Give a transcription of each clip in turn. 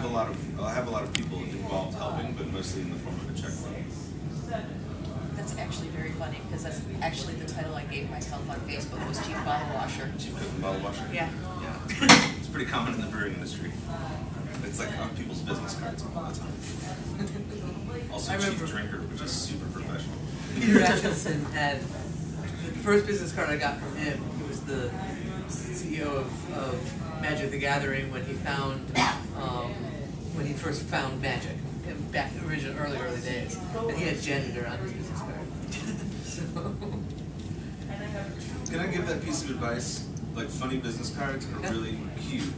have a lot of I have a lot of people involved helping, but mostly in the form of a check run. That's actually very funny because that's actually the title I gave myself on Facebook was Chief Bottle Washer. Chief cook bottle washer. Yeah. Yeah. it's pretty common in the brewing industry. It's like on people's business cards all the time. Also, I chief drinker, which is super professional. Peter Adkison had the first business card I got from him. He was the CEO of, of Magic the Gathering when he found um, when he first found Magic back in original early early days, and he had janitor on his business card. so, Can I give that piece of advice? Like funny business cards are really cute,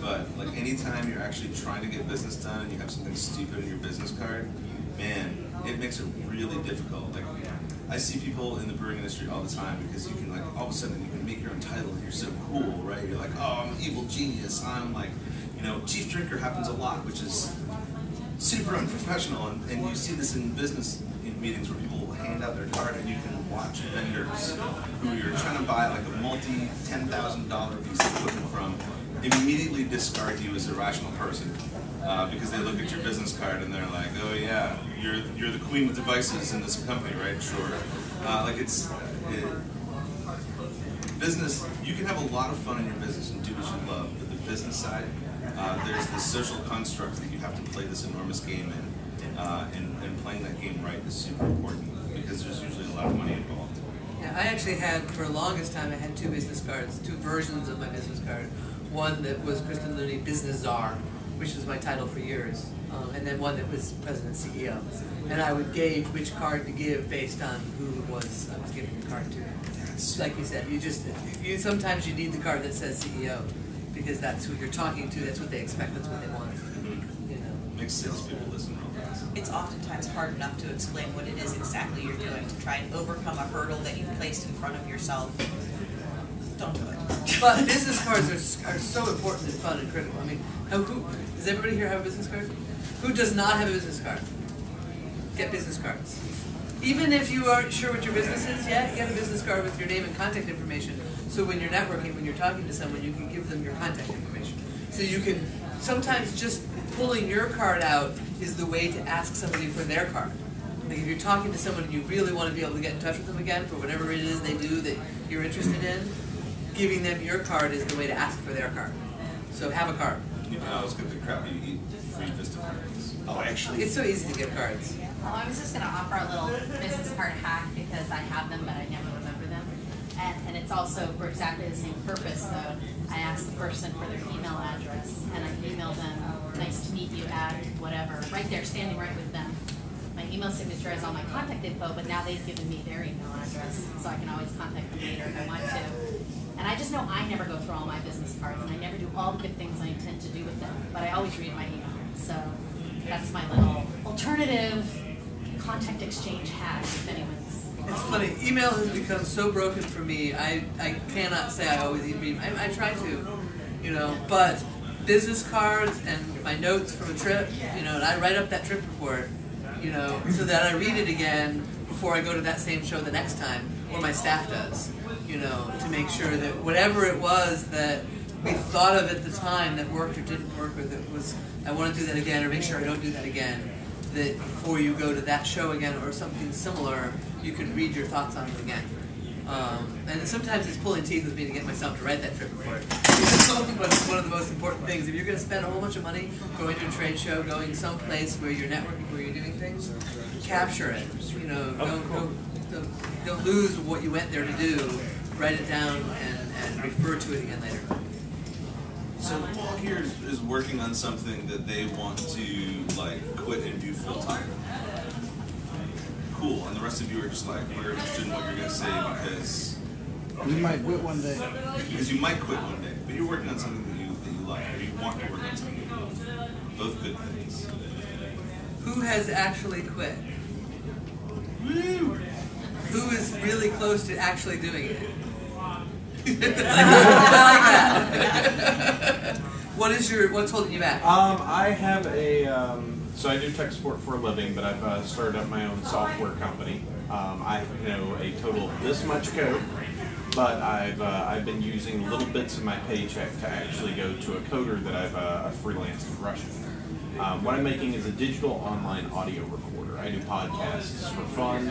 but like anytime you're actually trying to get business done and you have something stupid in your business card, man, it makes it really difficult. Like I see people in the brewing industry all the time because you can like all of a sudden you can make your own title and you're so cool, right? You're like, oh, I'm an evil genius. I'm like, know, chief drinker happens a lot, which is super unprofessional, and, and you see this in business in meetings where people will hand out their card and you can watch vendors who you're trying to buy like a multi ten thousand dollar piece of equipment from immediately discard you as a rational person uh, because they look at your business card and they're like, oh yeah, you're you're the queen of devices in this company, right? Sure. Uh, like it's. It, business, you can have a lot of fun in your business and do what you love, but the business side, uh, there's this social construct that you have to play this enormous game in, uh, and, and playing that game right is super important because there's usually a lot of money involved. yeah, I actually had for the longest time I had two business cards, two versions of my business card. One that was Kristin Looney Business Czar, which was my title for years, um, and then one that was President CEO. And I would gauge which card to give based on who it was I was giving the card to. Like you said, you just you sometimes you need the card that says CEO because that's who you're talking to. That's what they expect. That's what they want. You know. makes salespeople listen real fast. It's oftentimes hard enough to explain what it is exactly you're doing to try and overcome a hurdle that you've placed in front of yourself. Don't do it. But business cards are, are so important and fun and critical. I mean, how, who does everybody here have a business card? Who does not have a business card? Get business cards. Even if you aren't sure what your business is yet, get a business card with your name and contact information. So when you're networking, when you're talking to someone, you can give them your contact information. So you can sometimes just pulling your card out is the way to ask somebody for their card. Like if you're talking to someone and you really want to be able to get in touch with them again for whatever it is they do that you're interested in, giving them your card is the way to ask for their card. So have a card. You can always get the crap you eat free Vista cards. Oh, actually, It's so easy to get cards. Well, I was just gonna offer a little business card hack because I have them, but I never remember them. And, and it's also for exactly the same purpose though. I ask the person for their email address and I email them, nice to meet you at whatever, right there, standing right with them. My email signature has all my contact info, but now they've given me their email address, so I can always contact them later if I want to. And I just know I never go through all my business cards and I never do all the good things I intend to do with them, but I always read my email. So that's my little alternative contact exchange hack if anyone's. It's funny. Email has become so broken for me. I, I cannot say I always email. I, I try to, you know, but business cards and my notes from a trip, you know, and I write up that trip report, you know, so that I read it again before I go to that same show the next time, or my staff does, you know, to make sure that whatever it was that we thought of at the time that worked or didn't work, or that was I want to do that again, or make sure I don't do that again. That before you go to that show again or something similar, you can read your thoughts on it again. Um, and sometimes it's pulling teeth with me to get myself to write that trip report. It's one of the most important things. If you're going to spend a whole bunch of money going to a trade show, going someplace where you're networking, where you're doing things, capture it. You know, don't, don't, don't, don't lose what you went there to do. Write it down and, and refer to it again later. So Paul here is, is working on something that they want to like quit and do full time. Cool, and the rest of you are just like we're interested in what you're gonna say because We might quit one day. because you might quit one day, but you're working on something that you that you like, or you want to work on something that you love. Both good things. Who has actually quit? Who is really close to actually doing it? What is your what's holding you back? Um, I have a um, so I do tech support for a living, but I've uh, started up my own software company. Um, I know a total of this much code, but I've uh, I've been using little bits of my paycheck to actually go to a coder that I've uh, freelanced in Russian. Um, what I'm making is a digital online audio recorder. I do podcasts for fun,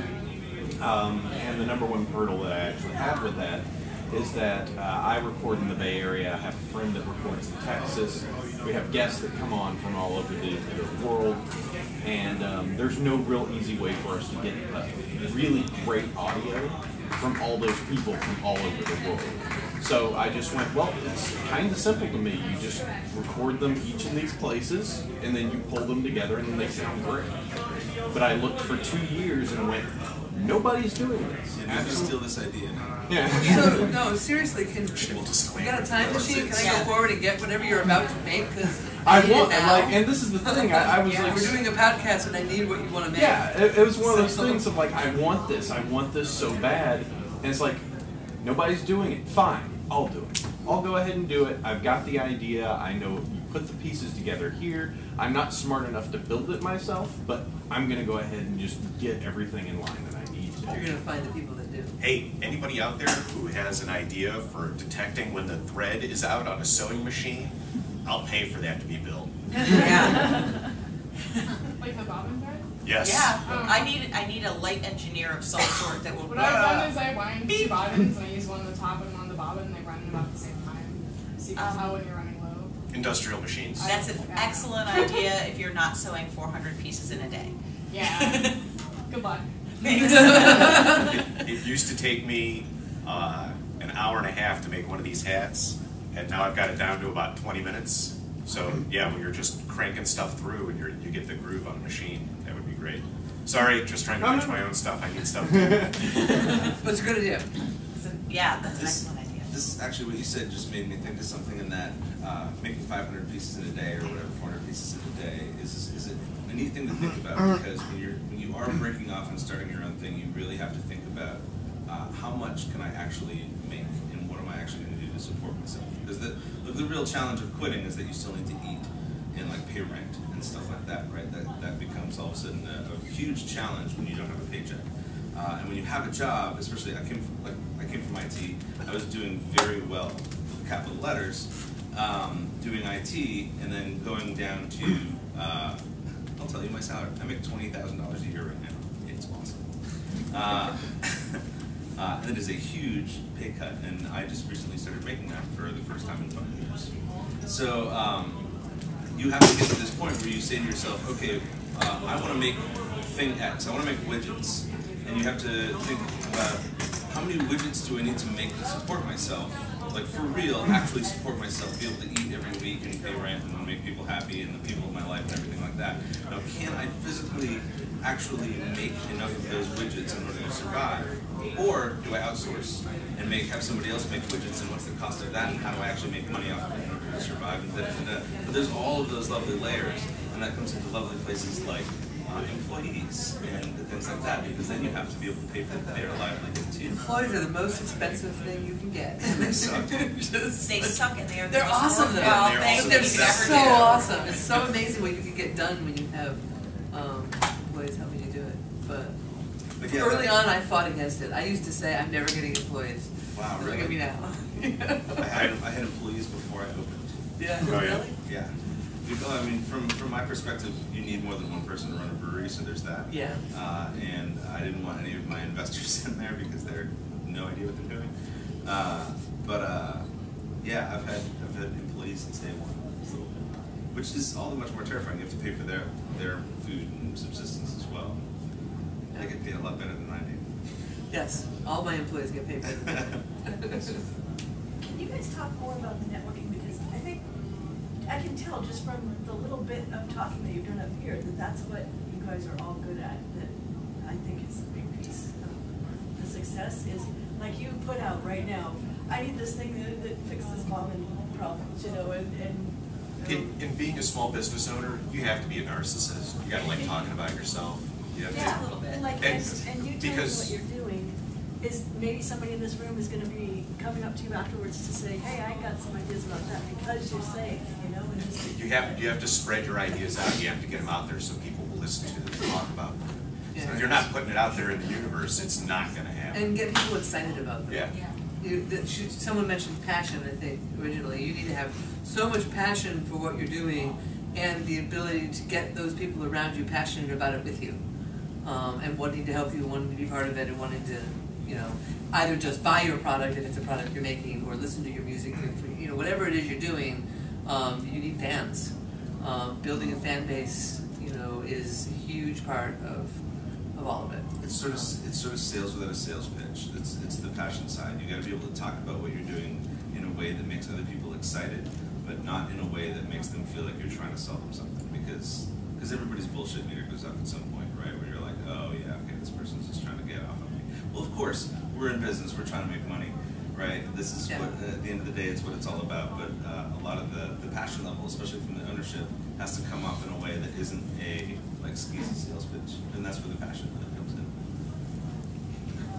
um, and the number one hurdle that I actually have with that is that uh, I record in the Bay Area. I have a friend that records in Texas. We have guests that come on from all over the, the world, and um, there's no real easy way for us to get uh, really great audio from all those people from all over the world. So I just went, well, it's kind of simple to me. You just record them each in these places, and then you pull them together, and then they sound great. But I looked for two years and went, nobody's doing this. And you just steal this idea now. Yeah. So no, seriously, can you got a time machine? Can I go forward and get whatever you're about to make? Because I need want, now. like, and this is the thing. I, I was yeah, like, we're doing a podcast, and I need what you want to make. Yeah, it, it was one of those So- things of like, I want this, I want this so bad, and it's like, nobody's doing it. Fine, I'll do it. I'll go ahead and do it. I've got the idea. I know you put the pieces together here. I'm not smart enough to build it myself, but I'm gonna go ahead and just get everything in line that I need You're gonna find the people that do. Hey, anybody out there who has an idea for detecting when the thread is out on a sewing machine? I'll pay for that to be built. Yeah, Like the bobbin thread? Yes. yeah, I need, I need a light engineer of some sort that will. What I've done is I wind two bobbins and I use one on the top and one on the bobbin and they run about the same time. So you can Um, tell when you're running low. Industrial machines. That's an excellent idea if you're not sewing four hundred pieces in a day. Yeah. Good luck. It, it used to take me uh, an hour and a half to make one of these hats, and now I've got it down to about 20 minutes. So yeah, when you're just cranking stuff through and you're, you get the groove on a machine, that would be great. Sorry, just trying to No, no, my own stuff. I need stuff too. But it's a good idea. So, Yeah, that's an This- excellent idea. This actually, what you said just made me think of something in that uh, making 500 pieces in a day or whatever 400 pieces in a day is is it a neat thing to think about because when you're when you are breaking off and starting your own thing, you really have to think about uh, how much can I actually make and what am I actually going to do to support myself. Because the the, real challenge of quitting is that you still need to eat and like pay rent and stuff like that, right? That that becomes all of a sudden a, a huge challenge when you don't have a paycheck. Uh, and when you have a job, especially I came from, like I came from IT, I was doing very well with capital letters, um, doing IT, and then going down to uh, I'll tell you my salary. I make twenty thousand dollars a year right now. It's awesome. Uh, uh, that is a huge pay cut, and I just recently started making that for the first time in five years. So um, you have to get to this point where you say to yourself, okay, uh, I want to make thing X. I want to make widgets, and you have to think about how many widgets do I need to make to support myself, like for real, actually support myself, be able to eat every week and pay rent and make people happy and the people in my life and everything like that. Now, can I physically actually make enough of those widgets in order to survive, or do I outsource and make have somebody else make widgets and what's the cost of that and how do I actually make money off of it in order to survive and da, da, da. But there's all of those lovely layers, and that comes into lovely places like uh, employees and things like that, because then you have to be able to pay for their livelihood too. Employees are the most expensive thing you can get. They suck. Just- They suck and they are They're most awesome though. worthwhile They're awesome. They're you could ever so do. awesome. It's so amazing what you can get done when you have um, employees helping you do it. But But yeah, early on, I fought against it. I used to say, I'm never getting employees. Wow, really? Look at me now. I had I had employees before I opened. yeah. Oh, yeah. Really? Yeah. Because, I mean, from, from my perspective, you need more than one person to run a brewery, so there's that. Yeah. Uh, and I didn't want any of my investors in there because they're no idea what they're doing. Uh, but uh, yeah, I've had I've had employees since day one, so, which is all the much more terrifying. You have to pay for their their food and subsistence as well. They get paid a lot better than I do. Yes. All my employees get paid. for it. Can you guys talk more about the networking, because I think, I can tell just from the little bit of talking that you've done up here, that that's what you guys are all good at, that I think is a big piece of the success is, like you put out right now, I need this thing that, that fixes mom and problems, you know, and, and. In, in being a small business owner, you have to be a narcissist. You gotta like talking about yourself. You have to- Yeah, a little bit. and like, And and, and you me because- what you're doing, is maybe somebody in this room is gonna be coming up to you afterwards to say, hey, I got some ideas about that, because you're safe, you know, and just. You have, you have to spread your ideas out, you have to get them out there so people will listen to them, talk about them. So If you're not putting it out there in the universe, it's not gonna happen. and get people excited about them. Yeah. you, that should, someone mentioned passion, I think, originally. You need to have so much passion for what you're doing and the ability to get those people around you passionate about it with you. Um, and wanting to help you, wanting to be part of it, and wanting to, you know, either just buy your product if it's a product you're making, or listen to your music, or, you know, whatever it is you're doing, um, you need fans. Um, building a fan base, you know, is a huge part of, of all of it. It's sort of it's sort of sales without a sales pitch. It's it's the passion side. You got to be able to talk about what you're doing in a way that makes other people excited, but not in a way that makes them feel like you're trying to sell them something. Because because everybody's bullshit meter goes up at some point, right? Where you're like, oh yeah, okay, this person's just trying to get off. Well, of course, we're in business. We're trying to make money, right? This is Yeah. what at the end of the day, it's what it's all about. But uh, a lot of the the passion level, especially from the ownership, has to come off in a way that isn't a like skeezy sales pitch, and that's where the passion really comes in.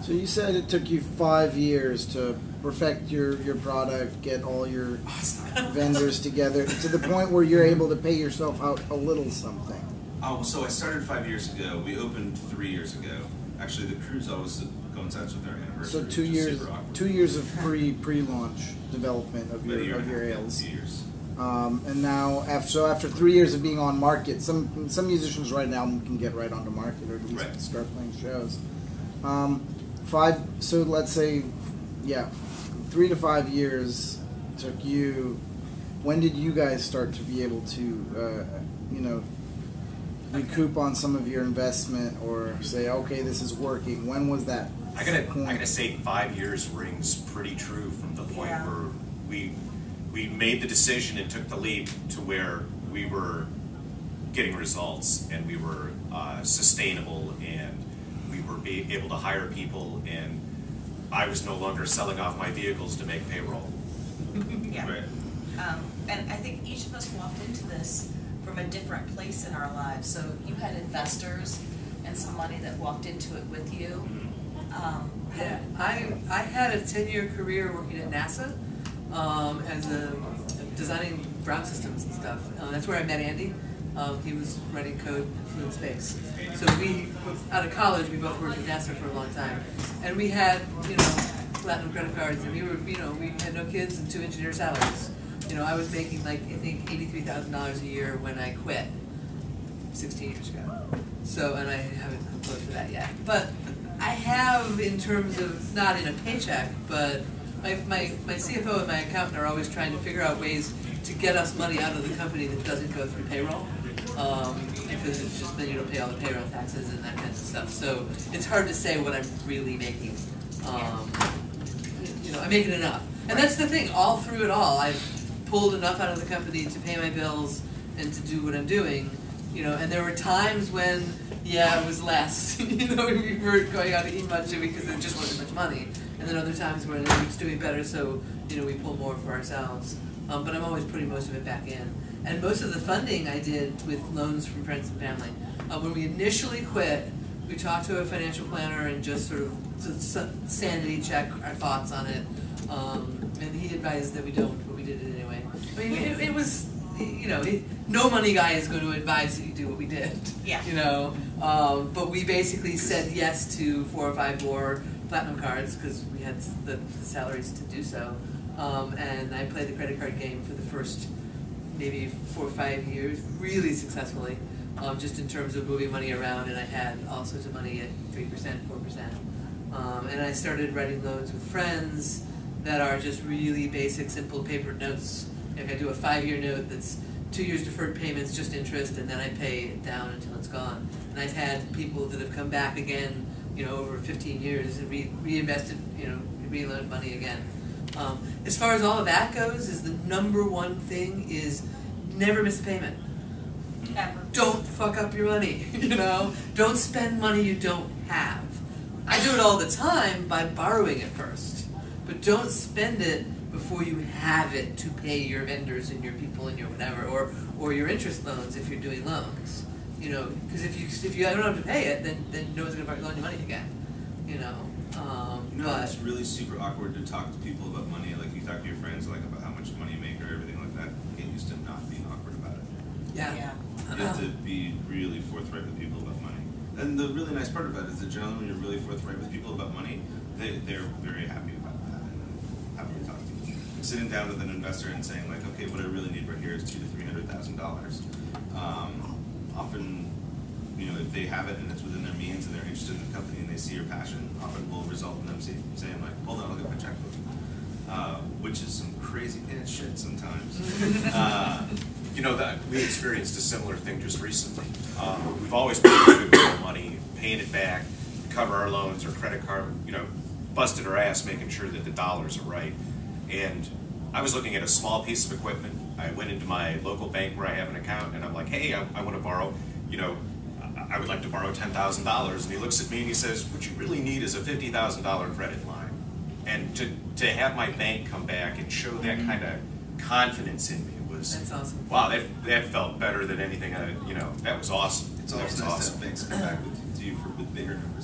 So you said it took you five years to perfect your, your product, get all your vendors together to the point where you're able to pay yourself out a little something. Oh, so I started five years ago. We opened three years ago. Actually, the cruise always coincides with our anniversary. So two which is years super awkward. two years of pre pre launch development of About a your year of and a your half, yeah, ales. two years. Um, and now after so after three years of being on market, some some musicians right now can get right onto market or at least Right. start playing shows. Um, five so let's say yeah, three to five years took you. When did you guys start to be able to uh, you know recoup on some of your investment or say okay this is working? When was that? I gotta. I gotta say, five years rings pretty true from the point Yeah. where we, we made the decision and took the leap to where we were getting results and we were uh, sustainable and we were be able to hire people and I was no longer selling off my vehicles to make payroll. Yeah. Right. Um, and I think each of us walked into this from a different place in our lives. So you had investors and some money that walked into it with you. Um, Yeah, I, I had a ten-year career working at NASA um, as a designing ground systems and stuff. Uh, that's where I met Andy. Um, he was writing code in fluid space. So we, out of college, we both worked at NASA for a long time, and we had you know platinum credit cards, and we were you know we had no kids and two engineer salaries. You know, I was making like I think eighty-three thousand dollars a year when I quit. 16 years ago. So, and I haven't come close to that yet. But I have, in terms of, not in a paycheck, but my, my, my CFO and my accountant are always trying to figure out ways to get us money out of the company that doesn't go through payroll. Um, because it's just, then you don't pay all the payroll taxes and that kind of stuff. So it's hard to say what I'm really making. Um, you know, I'm making enough. And that's the thing, all through it all, I've pulled enough out of the company to pay my bills and to do what I'm doing. You know, and there were times when, yeah, it was less. you know, we weren't going out to eat much because there just wasn't much money. And then other times when it was doing better, so, you know, we pull more for ourselves. Um, but I'm always putting most of it back in. And most of the funding I did with loans from friends and family. Uh, when we initially quit, we talked to a financial planner and just sort of sanity check our thoughts on it. Um, and he advised that we don't, but we did it anyway. I mean, it, it was, you know, it, no money guy is going to advise that you do what we did. Yeah. You know, um, but we basically said yes to four or five more platinum cards because we had the, the salaries to do so. Um, and I played the credit card game for the first maybe four or five years really successfully, um, just in terms of moving money around. And I had all sorts of money at three percent, four percent. Um, and I started writing loans with friends that are just really basic, simple paper notes. Like I do a five-year note that's two years deferred payments, just interest, and then I pay it down until it's gone. And I've had people that have come back again, you know, over 15 years and re- reinvested, you know, reloaned money again. Um, as far as all of that goes, is the number one thing is never miss a payment. ever. Don't fuck up your money, you know? Don't spend money you don't have. I do it all the time by borrowing it first. But don't spend it before you have it to pay your vendors and your people and your whatever, or, or your interest loans if you're doing loans. You know, because if you if you don't have to pay it, then, then no one's gonna loan you money again. You know, um, You know, but it's really super awkward to talk to people about money. Like you talk to your friends, like about how much money you make or everything like that. Get used to not being awkward about it. yeah. You have to be really forthright with people about money. And the really nice part about it is that generally when you're really forthright with people about money, they, they're very happy about that. And sitting down with an investor and saying like, okay, what I really need right here is two to three hundred thousand dollars. Um, often, you know, if they have it and it's within their means and they're interested in the company and they see your passion, often will result in them say, saying like, hold on, I'll get my checkbook. Uh, which is some crazy pants shit sometimes. uh, You know, that, we experienced a similar thing just recently. Um, we've always paid good money, paying it back, cover our loans or credit card, you know, busted our ass making sure that the dollars are right. And I was looking at a small piece of equipment. I went into my local bank where I have an account and I'm like, hey, I, I want to borrow, you know, I- I would like to borrow ten thousand dollars. And he looks at me and he says, what you really need is a fifty thousand dollar credit line. And to, to have my bank come back and show that mm-hmm. kind of confidence in me was, That's awesome. wow, that, that felt better than anything I, you know, that was awesome. It's That always was nice to awesome. have banks come back with, you for, with bigger numbers than small.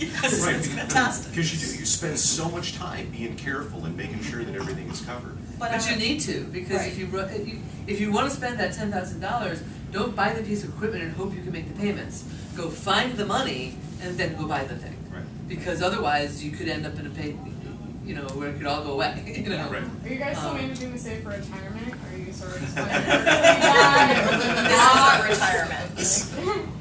Yes, Right. it's fantastic. Because you do, you spend so much time being careful and making sure that everything is covered. But, But you need to, because if you, if you, if you wanna spend that ten thousand dollars, don't buy the piece of equipment and hope you can make the payments. Go find the money and then go buy the thing. Right. Because otherwise, you could end up in a pay, you know, where it could all go away, you know? Right. Are you guys still Um, managing to save for retirement? Or are you sort of just like, yeah, This is our retirement.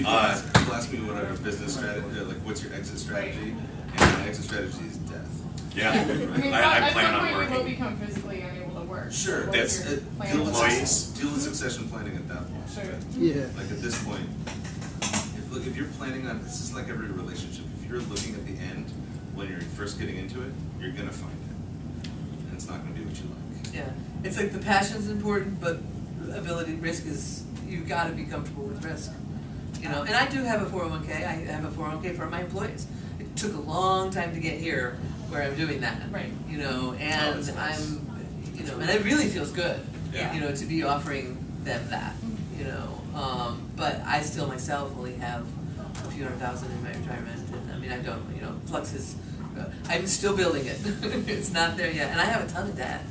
People, Uh, ask, people ask me what our business strategy, uh, like what's your exit strategy, and my exit strategy is death. Yeah, I mean, I, I at plan some on point you will working. become physically unable to work. Sure, What's that's your uh, plan deal with that? Deal with succession planning at that point. Sure. Yeah. Like at this point, if, look, if you're planning on this is like every relationship. If you're looking at the end when you're first getting into it, you're gonna find it, and it's not gonna be what you like. Yeah, it's like the passion's important, but ability, risk is, You've gotta be comfortable with risk. You know, and I do have a four oh one K, I have a four oh one K for my employees. It took a long time to get here where I'm doing that. Right. You know, Oh, and that's nice. I'm, you know, and it really feels good, Yeah. you know, to be offering them that, you know. Um, but I still myself only have a few hundred thousand in my retirement, and I mean, I don't, you know, Flux is, uh, I'm still building it. It's not there yet, and I have a ton of debt.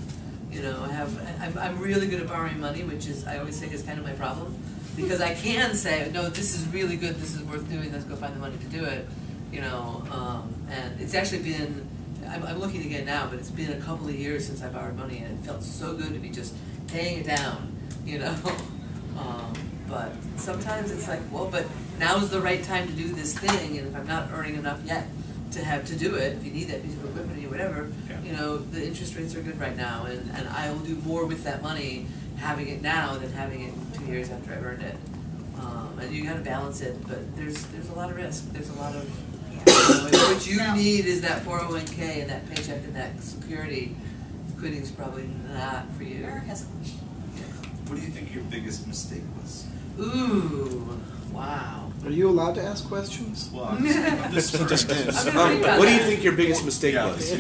You know, I have, I'm, I'm really good at borrowing money, which is, I always say is kind of my problem. Because I can say, no, this is really good, this is worth doing, let's go find the money to do it, you know, um, and it's actually been, I'm, I'm looking again now, but it's been a couple of years since I borrowed money, and it felt so good to be just paying it down, you know? Um, but sometimes it's like, well, but now's the right time to do this thing, and if I'm not earning enough yet to have to do it, if you need that piece of equipment or whatever, Yeah. you know, the interest rates are good right now, and, and I will do more with that money having it now than having it two years after I've earned it. Um, and you gotta balance it, but there's, there's a lot of risk, there's a lot of, you know, what you Now- need is that four oh one K and that paycheck and that security. Quitting's probably not for you. Eric has a question. What do you think your biggest mistake was? Ooh, wow. Are you allowed to ask questions? Well, I'm just, I'm just, I'm Um, about what do you think your biggest mistake Yeah. was?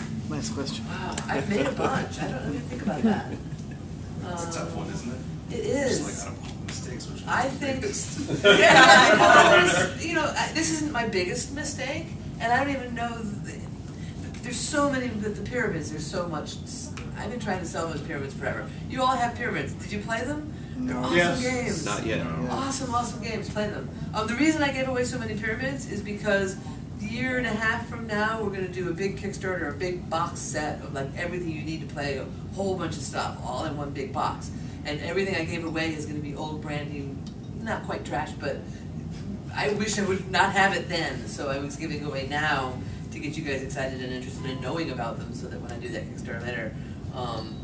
Nice question. Wow, I've made a bunch, I don't, let me think about that. it's a tough one, isn't it? It is. Just like out of all the mistakes, which I one's the think- biggest? Yeah, I know. You know, I- this isn't my biggest mistake, and I don't even know. The, there's so many with the pyramids. There's so much. I've been trying to sell those pyramids forever. You all have pyramids. Did you play them? They're No. awesome Yes. games. Not yet. Yeah. Awesome, awesome games. Play them. Um, the reason I gave away so many pyramids is because a year and a half from now, we're gonna do a big Kickstarter, a big box set of like everything you need to play, a whole bunch of stuff, all in one big box. And everything I gave away is gonna be old, brand new, not quite trash, but I wish I would not have it then. So I was giving away now to get you guys excited and interested in knowing about them, so that when I do that Kickstarter later, um,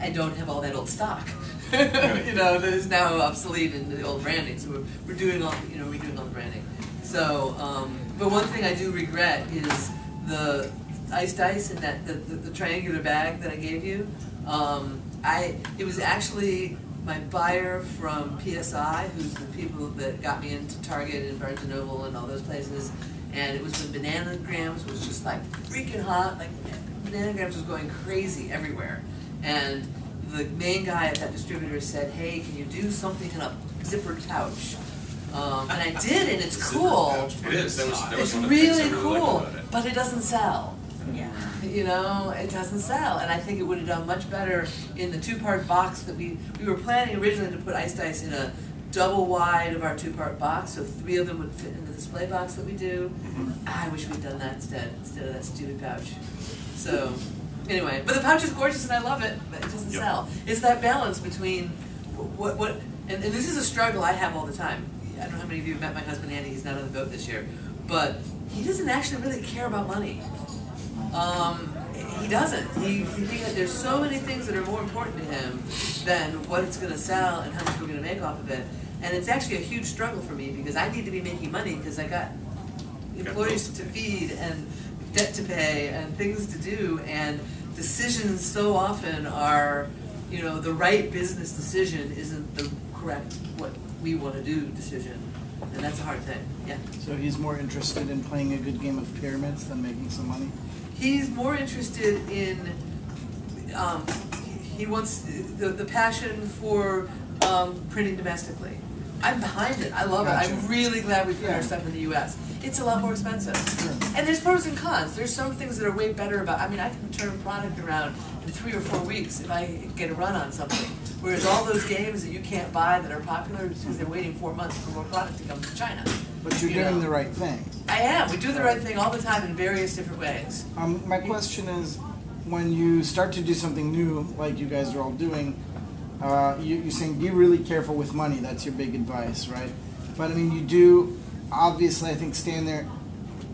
I don't have all that old stock. you know, that is now obsolete in the old branding. So we're, we're doing all, you know, we're doing all the branding. So, um, but one thing I do regret is the Ice Dice in that the, the, the triangular bag that I gave you. Um, I it was actually my buyer from PSI, who's the people that got me into Target and Barnes and Noble and all those places. And it was when Bananagrams was just like freaking hot, like Bananagrams was going crazy everywhere. And the main guy at that distributor said, "Hey, can you do something in a zipper pouch?" Um, and I did, and it's cool. It is, that was, that was It's one of the things I really really liked cool, about it. but it doesn't sell. Yeah. You know, it doesn't sell, and I think it would have done much better in the two-part box that we we were planning originally to put Ice Dice in a double wide of our two-part box, so three of them would fit in the display box that we do. Mhm. I wish we'd done that instead instead of that stupid pouch. So, anyway, but the pouch is gorgeous and I love it, but it doesn't Yep. sell. It's that balance between what, what, and, and this is a struggle I have all the time. I don't know how many of you have met my husband Andy, he's not on the boat this year, but he doesn't actually really care about money. Um, he doesn't. He, he, there's so many things that are more important to him than what it's going to sell and how much we're going to make off of it. And it's actually a huge struggle for me because I need to be making money because I got employees to feed and debt to pay and things to do and decisions so often are, you know, the right business decision isn't the correct what we want to do decision. And that's a hard thing. Yeah. So he's more interested in playing a good game of pyramids than making some money. He's more interested in, um, he wants the, the passion for um, printing domestically. I'm behind it. I love it. I'm really glad we print our stuff in the U.S. It's a lot more expensive. And there's pros and cons. There's some things that are way better about. I mean, I can turn product around in three or four weeks if I get a run on something. Whereas all those games that you can't buy that are popular because they're waiting four months for more product to come from China. But you're You doing know. the right thing. I am. We do the right thing all the time in various different ways. Um, my question is, when you start to do something new, like you guys are all doing, uh, you, you're saying be really careful with money. That's your big advice, right? But I mean, you do obviously, I think, stand there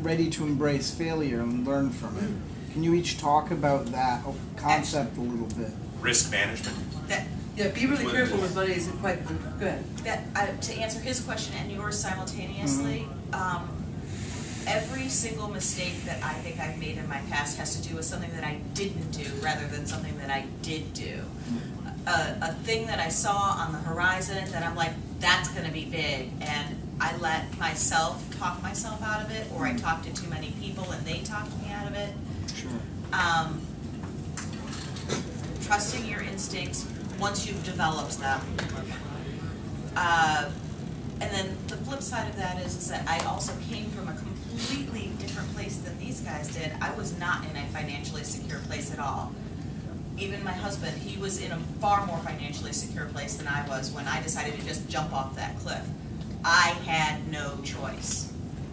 ready to embrace failure and learn from it. Can you each talk about that concept a little bit? Risk management. That, Yeah, be really What it careful is. with money. Isn't quite good. that, uh, to answer his question and yours simultaneously, um, every single mistake that I think I've made in my past has to do with something that I didn't do rather than something that I did do. A, a thing that I saw on the horizon that I'm like, that's gonna be big, and I let myself talk myself out of it, or I talked to too many people and they talked me out of it. Sure. Um, trusting your instincts once you've developed them. Uh, and then the flip side of that is, is that I also came from a completely different place than these guys did. I was not in a financially secure place at all. Even my husband, he was in a far more financially secure place than I was when I decided to just jump off that cliff. I had no choice.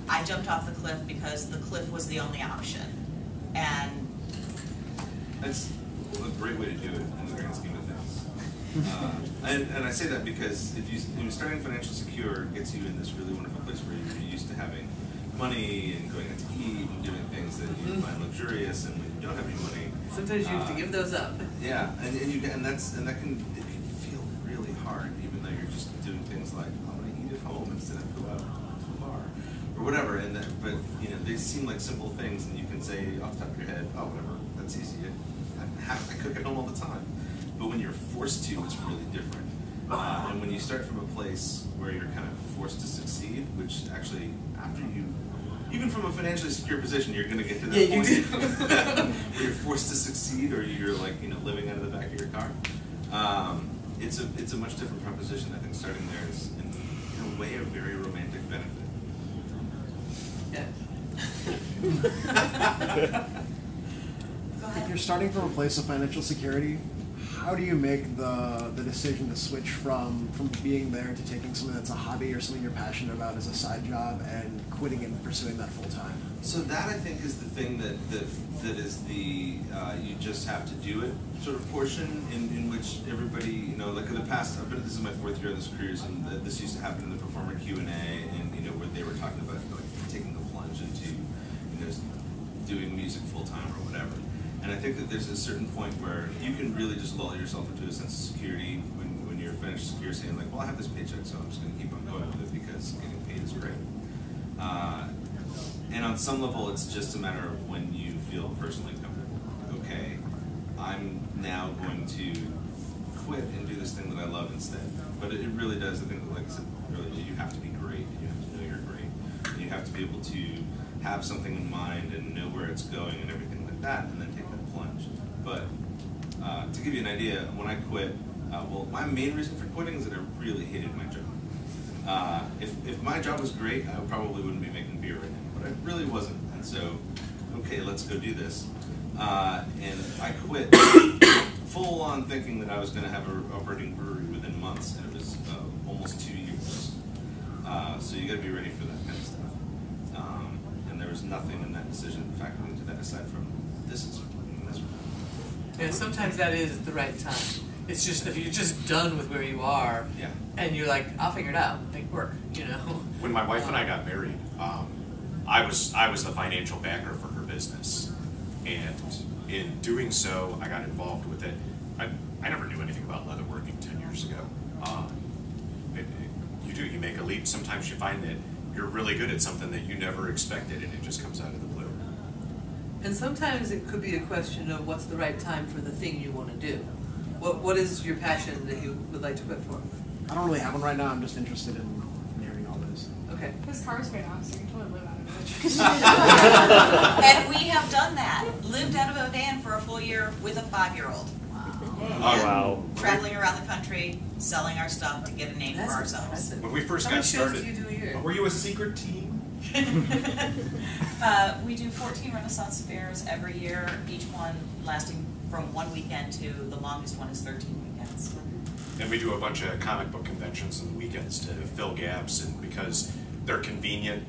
I jumped off the cliff because the cliff was the only option. And That's a great way to do it in the grand scheme. Uh, and, and I say that because if you, you know, starting financial secure gets you in this really wonderful place where you're used to having money and going out to eat and doing things that you Mhm. find luxurious, and when you don't have any money, Sometimes you have to Uh, give those up. yeah, and, and you and that's and that can it can feel really hard, even though you're just doing things like I'm gonna eat at home instead of go out to a bar or whatever. And that, but you know they seem like simple things, and you can say off the top of your head, oh whatever, that's easy. I, I cook at home all the time. But when you're forced to, it's really different. Uh, and when you start from a place where you're kind of forced to succeed, which actually after you even from a financially secure position, you're going to get to that Yeah, point do. where you're forced to succeed, or you're like you know living out of the back of your car. Um, it's a it's a much different proposition. I think starting there is in, in a way a very romantic benefit. Yeah. If you're starting from a place of financial security, how do you make the, the decision to switch from, from being there to taking something that's a hobby or something you're passionate about as a side job and quitting and pursuing that full time? So that I think is the thing that that, that is the uh, you just have to do it sort of portion in, in which everybody you know like in the past I've been this is my fourth year on this cruise and th- this used to happen in the performer Q and A and you know where they were talking about like taking the plunge into you know doing music full time or whatever. And I think that there's a certain point where you can really just lull yourself into a sense of security when, when you're finished secure saying like, well I have this paycheck so I'm just gonna keep on going with it because getting paid is great. Uh, and on some level, it's just a matter of when you feel personally comfortable. Okay, I'm now going to quit and do this thing that I love instead. But it, it really does. I think, like I said really, you have to be great. You have to know you're great. And you have to be able to have something in mind and know where it's going and everything like that, and then take that. But uh, to give you an idea, when I quit, uh, well, my main reason for quitting is that I really hated my job. Uh, if, if my job was great, I probably wouldn't be making beer right now, but I really wasn't. And so, okay, let's go do this. Uh, and I quit full on thinking that I was going to have a operating brewery within months, and it was uh, almost two years. Uh, so you got to be ready for that kind of stuff. Um, and there was nothing in that decision factored into that aside from this is And sometimes that is the right time. It's just if you're just done with where you are, Yeah. and you're like, I'll figure it out, make work, you know. When my wife and I got married, um, I was I was the financial backer for her business, and in doing so, I got involved with it. I, I never knew anything about leatherworking ten years ago. Um, it, it- you do you make a leap. Sometimes you find that you're really good at something that you never expected, and it just comes out of the blue. And sometimes it could be a question of what's the right time for the thing you want to do. What What is your passion that you would like to quit for? I don't really have one right now. I'm just interested in hearing all this. Okay. His car's paid off, so you can totally live out of it. And we have done that, lived out of a van for a full year with a five-year-old. Oh wow. Traveling around the country, selling our stuff to get a name for ourselves. impressive. When we first How got many shows started, do you do a year? were you a secret team? Uh, we do fourteen Renaissance fairs every year, each one lasting from one weekend to, the longest one is thirteen weekends. And we do a bunch of comic book conventions on the weekends to fill gaps, and because they're convenient,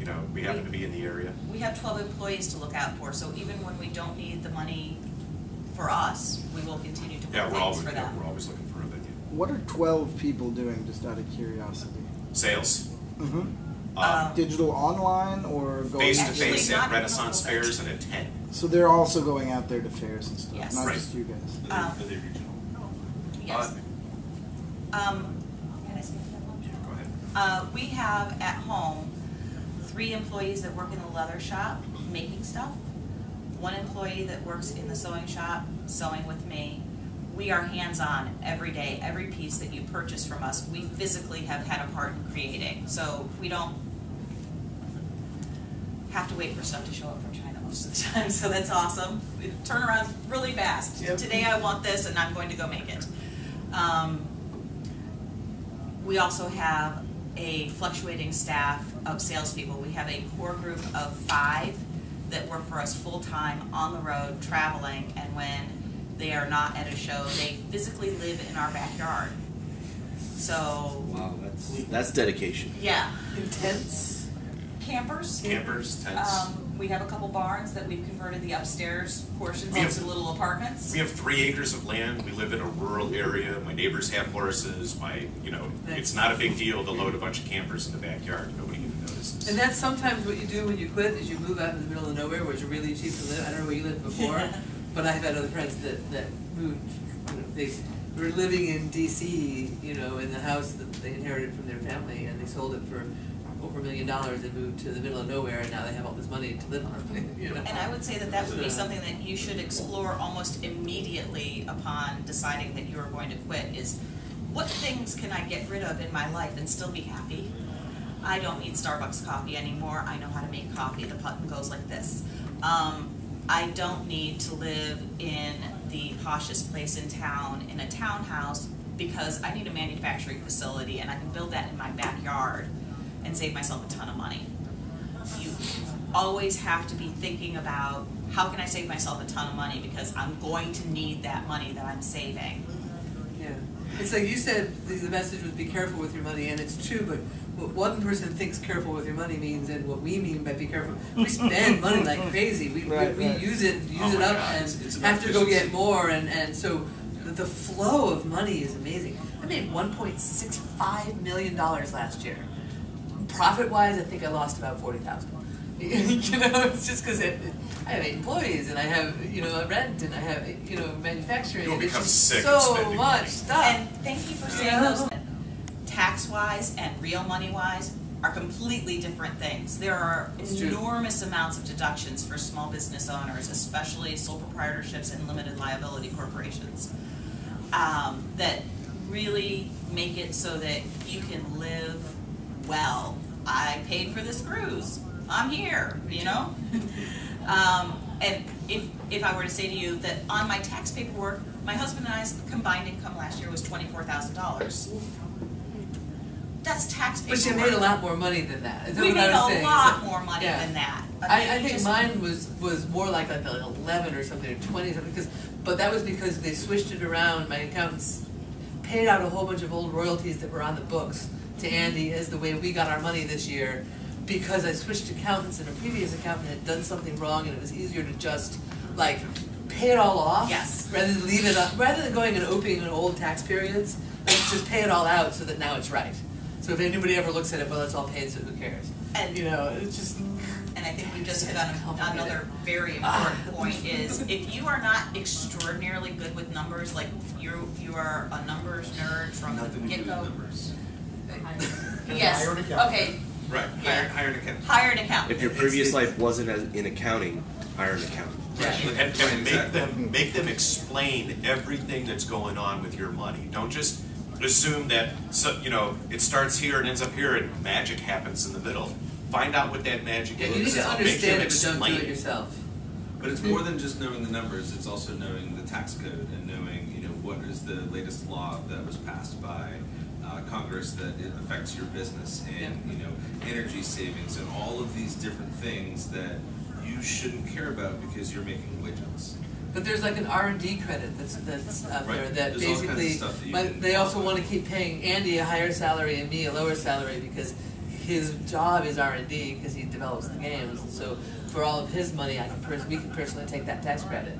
you know, we happen to be in the area. We have twelve employees to look out for, so even when we don't need the money for us, we will continue to Yeah, put we're always, for yeah, them. we're always looking for other What are 12 people doing, just out of curiosity? sales. Mm-hmm. Um, Um, Digital online or going face to face at Renaissance a fairs and at ten. So they're also going out there to fairs and stuff, Yes. not Right. just you guys. Um, Are they regional? Yes. Uh, Um, can I speak to that one? Go ahead. Uh, we have at home three employees that work in the leather shop making stuff, one employee that works in the sewing shop sewing with me. We are hands-on every day, every piece that you purchase from us, we physically have had a part in creating. So we don't have to wait for stuff to show up from China most of the time, so that's awesome. We turn around really fast. Yep. Today I want this and I'm going to go make it. Um, we also have a fluctuating staff of salespeople. We have a core group of five that work for us full-time on the road, traveling, and when they are not at a show, they physically live in our backyard. So, Wow, that's that's dedication. yeah, Intense. Campers. Campers, tents. Um, we have a couple barns that we've converted the upstairs portions We have- into little apartments. We have three acres of land. We live in a rural area. My neighbors have horses. My, you know, it's not a big deal to load a bunch of campers in the backyard. Nobody even notices. And that's sometimes what you do when you quit is you move out in the middle of nowhere where it's really cheap to live. I don't know where you lived before, but I've had other friends that, that moved, you know, they were living in DC, you know, in the house that they inherited from their family and they sold it for over a million dollars and moved to the middle of nowhere and now they have all this money to live on, you know. And I would say that that would be something that you should explore almost immediately upon deciding that you are going to quit is what things can I get rid of in my life and still be happy? I don't need Starbucks coffee anymore. I know how to make coffee. The button goes like this. Um, I don't need to live in the poshest place in town in a townhouse because I need a manufacturing facility and I can build that in my backyard and save myself a ton of money you always have to be thinking about how can I save myself a ton of money because I'm going to need that money that I'm saving. Yeah, it's like you said, the, the message was be careful with your money, and it's true, but what one person thinks careful with your money means, and what we mean by be careful, we spend money like crazy. We, Right, we, we right. use it, use Oh it up, God, and it's- it's have to go get more, and, and so the, the flow of money is amazing. I made $1.65 million last year. Profit wise, I think I lost about 40000 You know, it's just because I have eight employees and I have, you know, a rent and I have, you know, manufacturing. You'll and it's become sick so much money. stuff. And thank you for saying those. Tax wise and real money wise are completely different things. There are It's true. enormous amounts of deductions for small business owners, especially sole proprietorships and limited liability corporations, um, that really make it so that you can live well. I paid for this cruise. I'm here, you know? Um, and if, if I were to say to you that on my tax paperwork, my husband and I's combined income last year was twenty-four thousand dollars. That's tax paperwork. But you made a lot more money than that. We made a saying? lot So- more money yeah. than that. I, I think just- mine was, was more like like eleven or something, or twenty something, because, but that was because they switched it around, my accountants paid out a whole bunch of old royalties that were on the books to Andy as the way we got our money this year, because I switched accountants and a previous accountant had done something wrong and it was easier to just, like, pay it all off. Yes. Rather than leave it up, rather than going and opening an old tax periods, let's just pay it all out so that now it's right. So if anybody ever looks at it, well, it's all paid, so who cares? And You know, it's just. And I think we just hit on another very important point is if you are not extraordinarily good with numbers, like you you are a numbers nerd from the Nothing to do get with go. Numbers. Yes, Hire an accountant. okay, Right, Yeah. hire, hire an accountant. hire an accountant. If your previous life wasn't as in accounting, hire an accountant. Right. And, and make exactly. them, make them explain everything that's going on with your money. Don't just assume that, so, you know, it starts here and ends up here and magic happens in the middle. Find out what that magic Yeah, is. you need to Make them understand it, but don't explain do it yourself. But it's more than just knowing the numbers, it's also knowing the tax code and knowing, you know, what is the latest law that was passed by uh, Congress that it affects your business and, you know, energy savings and all of these different things that you shouldn't care about because you're making widgets. But there's like an R and D credit that's that's out there Right. that There's all kinds of basically, stuff that you but they also want to keep paying Andy a higher salary and me a lower salary because his job is R and D because he develops the games. So for all of his money, I can we can personally take that tax credit.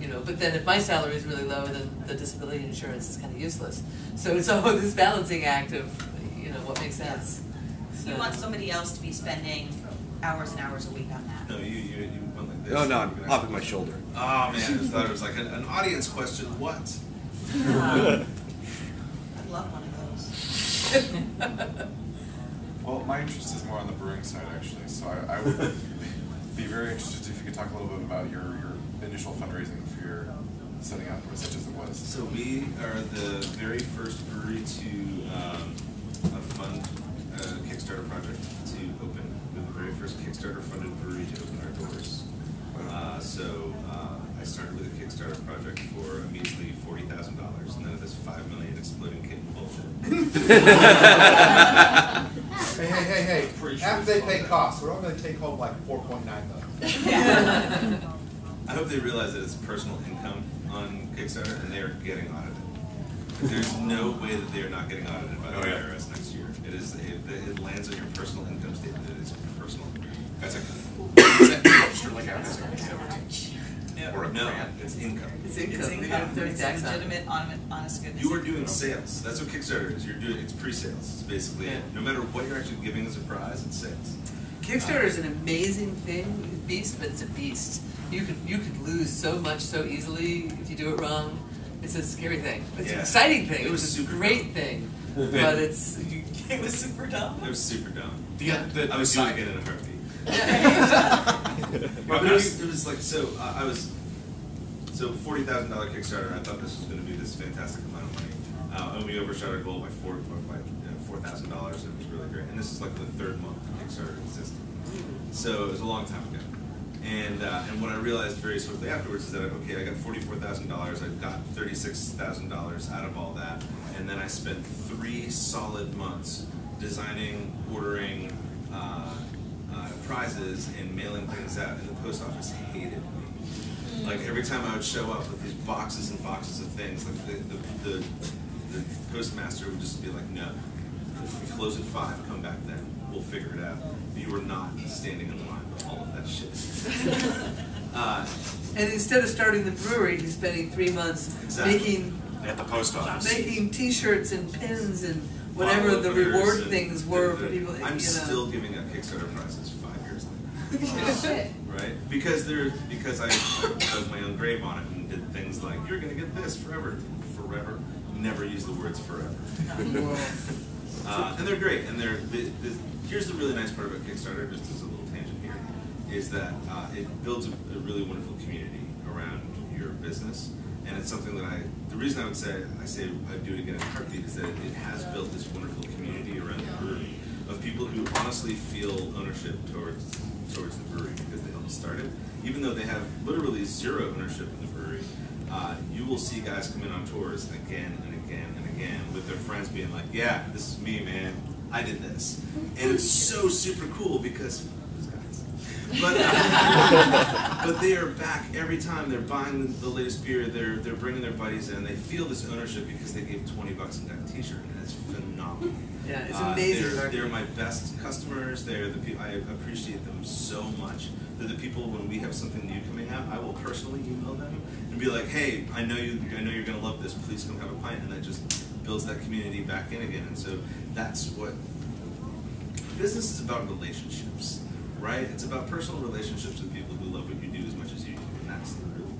You know, but then if my salary is really low, then the disability insurance is kind of useless. So it's all this balancing act of, you know, what makes sense. You So- want somebody else to be spending hours and hours a week on that. No, you, you, you went like this. No, no, You I'm can popping my shoulder. Oh man, I just thought it was like an, an audience question. What? I'd love one of those. Well, my interest is more on the brewing side, actually. So I, I would be very interested if you could talk a little bit about your, your initial fundraising for your setting up, such as it was. So we are the very first brewery to um, uh, fund a Kickstarter project to open. We're the very first Kickstarter funded brewery to open our doors. Uh, so uh, I started with a Kickstarter project for a measly forty thousand dollars, none of this five million exploding kitten bullshit. Hey, hey, hey, hey, after they pay costs, we're all gonna take home like four point nine million. I hope they realize that it's personal income on Kickstarter and they are getting audited. There's no way that they are not getting audited by the Oh, yeah. IRS next year. It is, it, it lands on your personal income statement, it is personal. That's a, is like advertising? Or a No, grant? it's income. It's income. It's income, have thirty it's tax on it. legitimate, honest, honest goodness. You are doing sales, that's what Kickstarter is, you're doing, it's pre-sales, it's basically it. No matter what you're actually giving as a prize, it's sales. Kickstarter is an amazing thing, beast, but it's a beast. You could you could lose so much so easily if you do it wrong. It's a scary thing. It's an exciting thing. It was it's a great dumb. thing, but it's It was super dumb. It was super dumb. The, the, I was the doing it in a heartbeat. yeah. But it was, it was like so. Uh, I was so forty thousand dollar Kickstarter. I thought this was going to be this fantastic amount of money, uh, and we overshot our goal by four by you know, four thousand dollars. It was really great. And this is like the third month Kickstarter existed, so it was a long time ago. And uh, and what I realized very swiftly afterwards is that okay, I got forty four thousand dollars. I got thirty six thousand dollars out of all that, and then I spent three solid months designing, ordering. Uh, uh, prizes and mailing things out, and the post office hated me. Like every time I would show up with these boxes and boxes of things, like the the, the, the postmaster would just be like, "No, we close at five. Come back then. We'll figure it out. You are not standing in line with all of that shit." uh, And instead of starting the brewery, he's spending three months Exactly. making at the post office. making T-shirts and pins and whatever bottle the reward things were the- for people. I'm you know. still giving out Kickstarter prizes five years later. Right? Because there, because I, I dug my own grave on it and did things like you're gonna get this forever, forever. Never use the words forever. uh, and they're great, and they're. The, the, here's the really nice part about Kickstarter, just as a little tangent here, is that uh, it builds a, a really wonderful community around your business, and it's something that I. The reason I would say I say I'd do it again in heartbeat is that it, it has built this wonderful community around the brewery of people who honestly feel ownership towards towards the brewery because they helped start it, even though they have literally zero ownership in the brewery. Uh, you will see guys come in on tours again and again and again with their friends being like, "Yeah, this is me, man. I did this," and it's so super cool because those guys. But, uh, but they are back every time. They're buying the, latest beer. They're they're bringing their buddies in. They feel this ownership because they gave twenty bucks and got a T-shirt, and it's phenomenal. Yeah, it's Uh, amazing They're, they're my best customers. They're the people I appreciate them so much. They're the people when we have something new coming out, I will personally email them and be like, "Hey, I know you. I know you're gonna love this. Please come have a pint." And that just builds that community back in again. And so that's what business is about relationships, right? It's about personal relationships with people who love what you do as much as you do, and that's the really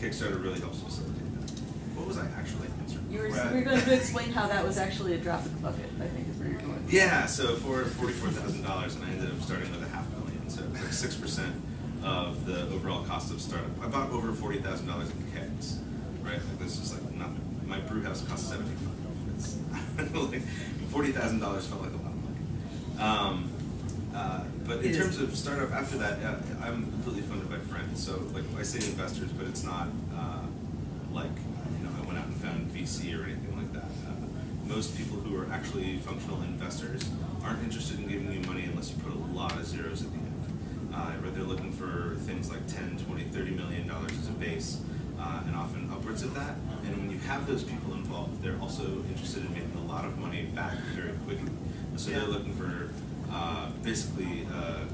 Kickstarter really helps facilitate that. What was I actually answering? You were, Right. you were going to explain how that was actually a drop in the bucket, I think is where you're going. Yeah, so for forty-four thousand dollars, and I ended up starting with a half million, so like six percent of the overall cost of startup. I bought over forty thousand dollars in kegs, right? Like this is like nothing. My brew house cost seventy-five. It's like forty thousand dollars felt like a lot of money. Um, uh, but in terms of startup, after that, uh, I'm completely funded by friends. So like I say investors, but it's not uh, like you know I went out and found VC or anything like that. Uh, most people who are actually functional investors aren't interested in giving you money unless you put a lot of zeros at the end. Uh, they're looking for things like 10, 20, 30 million dollars as a base, uh, and often upwards of that. And when you have those people involved, they're also interested in making a lot of money back very quickly. So they're looking for uh, basically, uh,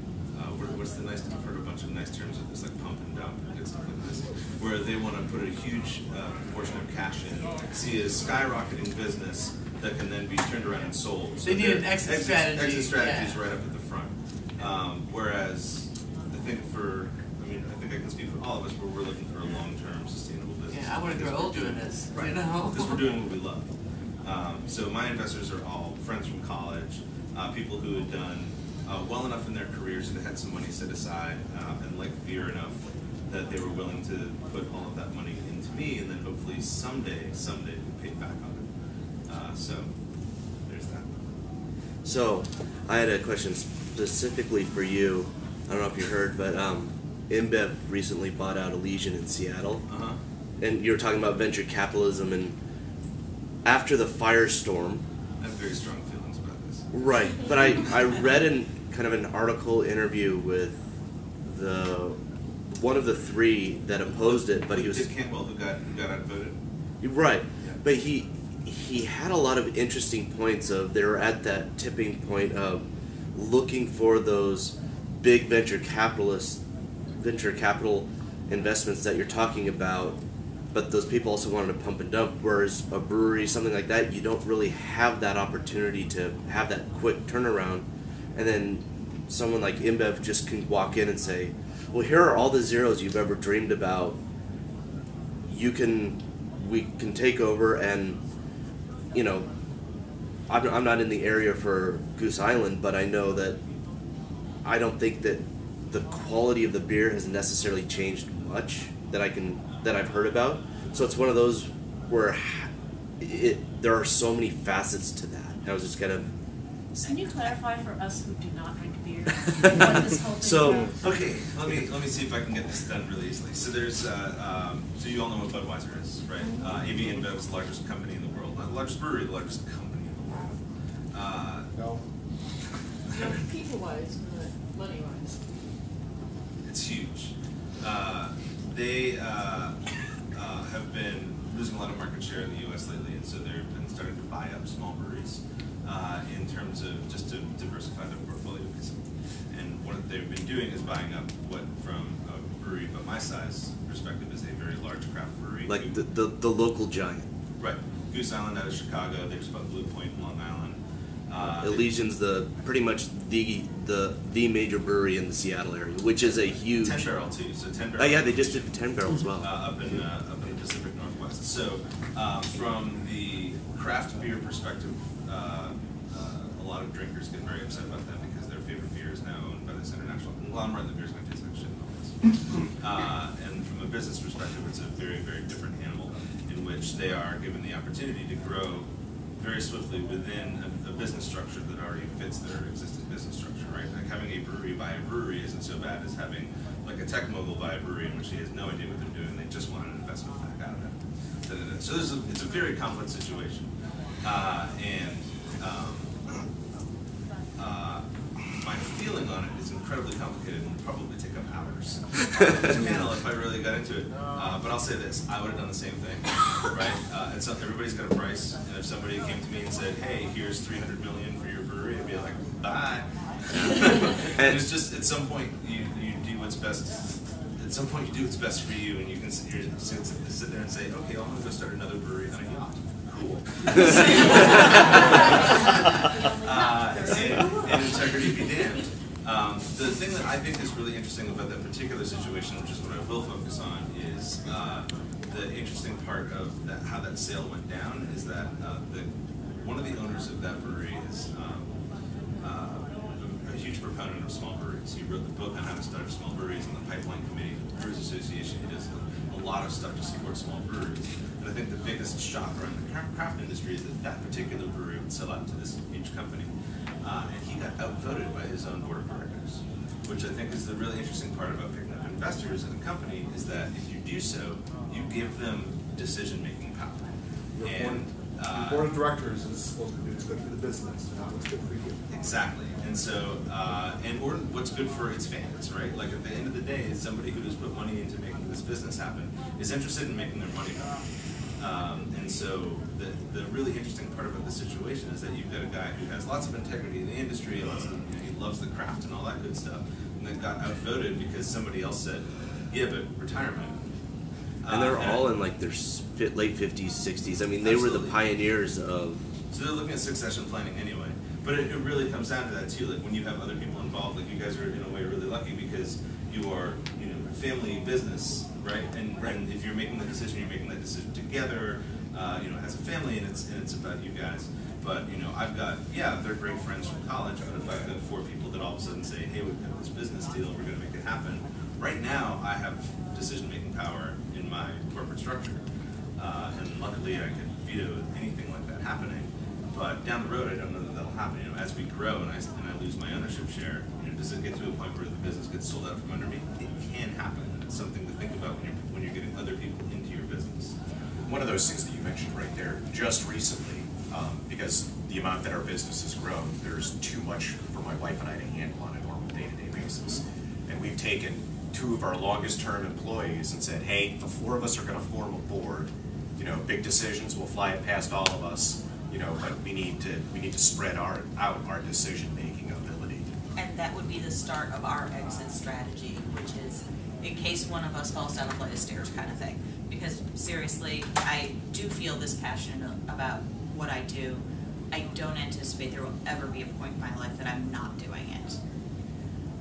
uh, what's the nice, I've heard a bunch of nice terms of this, like pump and dump and stuff like this, where they want to put a huge uh, portion of cash in, see a skyrocketing business that can then be turned around and sold. So They need an their exit strategy, Exit strategies yeah. right up at the front. Um, whereas, I think for, I mean, I think I can speak for all of us, where we're looking for a sustainable business. Yeah, I wanna grow Because we're old doing this, you Right, know? because we're doing what we love. Um, so my investors are all friends from college, uh, people who had done uh, well enough in their careers that had some money set aside uh, and liked beer enough that they were willing to put all of that money into me, and then hopefully someday, someday, we pay back on it. Uh, so there's that. So, I had a question specifically for you. I don't know if you heard, but um, InBev recently bought out Elysian in Seattle, Uh huh. And you were talking about venture capitalism. And after the firestorm, I have very strong feelings about this. right? But I I read in kind of an article interview with the one of the three that opposed it, but he was Dick Cantwell, who got who got outvoted. Right, Yeah. but he he had a lot of interesting points of they were at that tipping point of looking for those big venture capitalists, venture capital investments that you're talking about, but those people also wanted to pump and dump. Whereas a brewery, something like that, you don't really have that opportunity to have that quick turnaround, and then someone like InBev just can walk in and say, "Well, here are all the zeros you've ever dreamed about." you can we can take over and you know I'm, I'm not in the area for goose island but i know that i don't think that the quality of the beer has necessarily changed much that i can that i've heard about so it's one of those where it there are so many facets to that i was just kind of Can you clarify for us who do not drink beer, what this whole thing So- about? Okay, let me let me see if I can get this done really easily. So there's uh, um, so you all know what Budweiser is, right? Uh, AB InBev is the largest company in the world, not the largest brewery, the largest company in the world. Uh, No. People wise, not money wise. it's huge. Uh, they uh, uh, have been losing a lot of market share in the U.S. lately, and so they've been starting to buy up small breweries uh, in terms of just to diversify their portfolio. And what they've been doing is buying up what from a brewery, but my size perspective is a very large craft brewery. like the, the, the local giant right, Goose Island out of Chicago. They just bought Blue Point in Long Island. Uh, elysian's the pretty much the the the major brewery in the seattle area which is a huge Ten barrel too. So ten barrel. oh yeah they just did the 10 barrel as well uh, up in uh, up in the Pacific Northwest. So, uh, from the craft beer perspective, uh, uh, a lot of drinkers get very upset about that because their favorite beer is now owned by this international conglomerate. The beer's going to taste like shit. and all this. Uh, and from a business perspective, it's a very very different animal in which they are given the opportunity to grow very swiftly within a business structure that already fits their existing business structure, right? Like having a brewery buy a brewery isn't so bad as having like a tech mogul buy a brewery in which he has no idea what they're doing. They just want an investment back out of it. So a, it's a very complex situation, uh, and um, uh, my feeling on it is incredibly complicated and would probably take up panel, if I really got into it. Uh, but I'll say this: I would have done the same thing, right? Uh, and so everybody's got a price, and if somebody came to me and said, "Hey, here's 300 million for your brewery," I'd be like, "Bye." and it's just at some point you, you do what's best. At some point, you do what's best for you, and you can sit, here, sit, sit there and say, "Okay, I'm going to go start another brewery on a yacht." Cool. uh, and, and integrity be damned. Um, the thing that I think is really interesting about that particular situation, which is what I will focus on, is uh, the interesting part of that, how that sale went down. Is that uh, the one of the owners of that brewery is um, uh, a huge proponent of small breweries. He wrote the book on how to start small breweries and the pipeline committee the Brewers Association. He does a, a lot of stuff to support small breweries. And I think the biggest shock around the craft industry is that that particular brewery would sell out to this huge company. Uh, and he got outvoted by his own board of directors, which I think is the really interesting part about picking up investors in a company is that if you do so, you give them decision-making power. Your And, board, uh, board of directors is supposed to do what's good for the business, not what's good for you. Exactly, and so, uh, and or what's good for its fans, right? Like at the end of the day, somebody who has put money into making this business happen is interested in making their money back. Um, and so, the, the really interesting part about the situation is that you've got a guy who has lots of integrity in the industry, lots of, you know, he loves the craft and all that good stuff, and then got outvoted because somebody else said, "Yeah, but retirement." And they're Uh, all in like their fit- late fifties, sixties. I mean, they were the pioneers of. So they're looking at succession planning anyway. But it, it really comes down to that too. Like when you have other people involved, like you guys are in a way really lucky because you are, you know, a family business, right? And, and if you're making the decision, you're making that decision together, uh, you know, as a family, and it's and it's about you guys. But you know, I've got yeah, they're great friends from college. But if I've got four people that all of a sudden say, hey, we've got this business deal, we're going to make it happen. Right now, I have decision-making power in my corporate structure, uh, and luckily, I can veto anything like that happening. But down the road, I don't know that that'll happen. You know, as we grow and I, and I lose my ownership share, does it get to a point where the business gets sold out from under me? It can happen. It's something to think about when you're when you're getting other people into your business. One of those things that you mentioned right there, just recently, um, because the amount that our business has grown, there's too much for my wife and I to handle on a normal day-to-day basis. And we've taken two of our longest-term employees and said, hey, the four of us are gonna form a board. You know, big decisions will fly past all of us, you know, but we need to, we need to spread our, out our decision-making ability. And that would be the start of our exit strategy, which is in case one of us falls down a flight of stairs kind of thing. Because seriously, I do feel this passionate about what I do. I don't anticipate there will ever be a point in my life that I'm not doing it.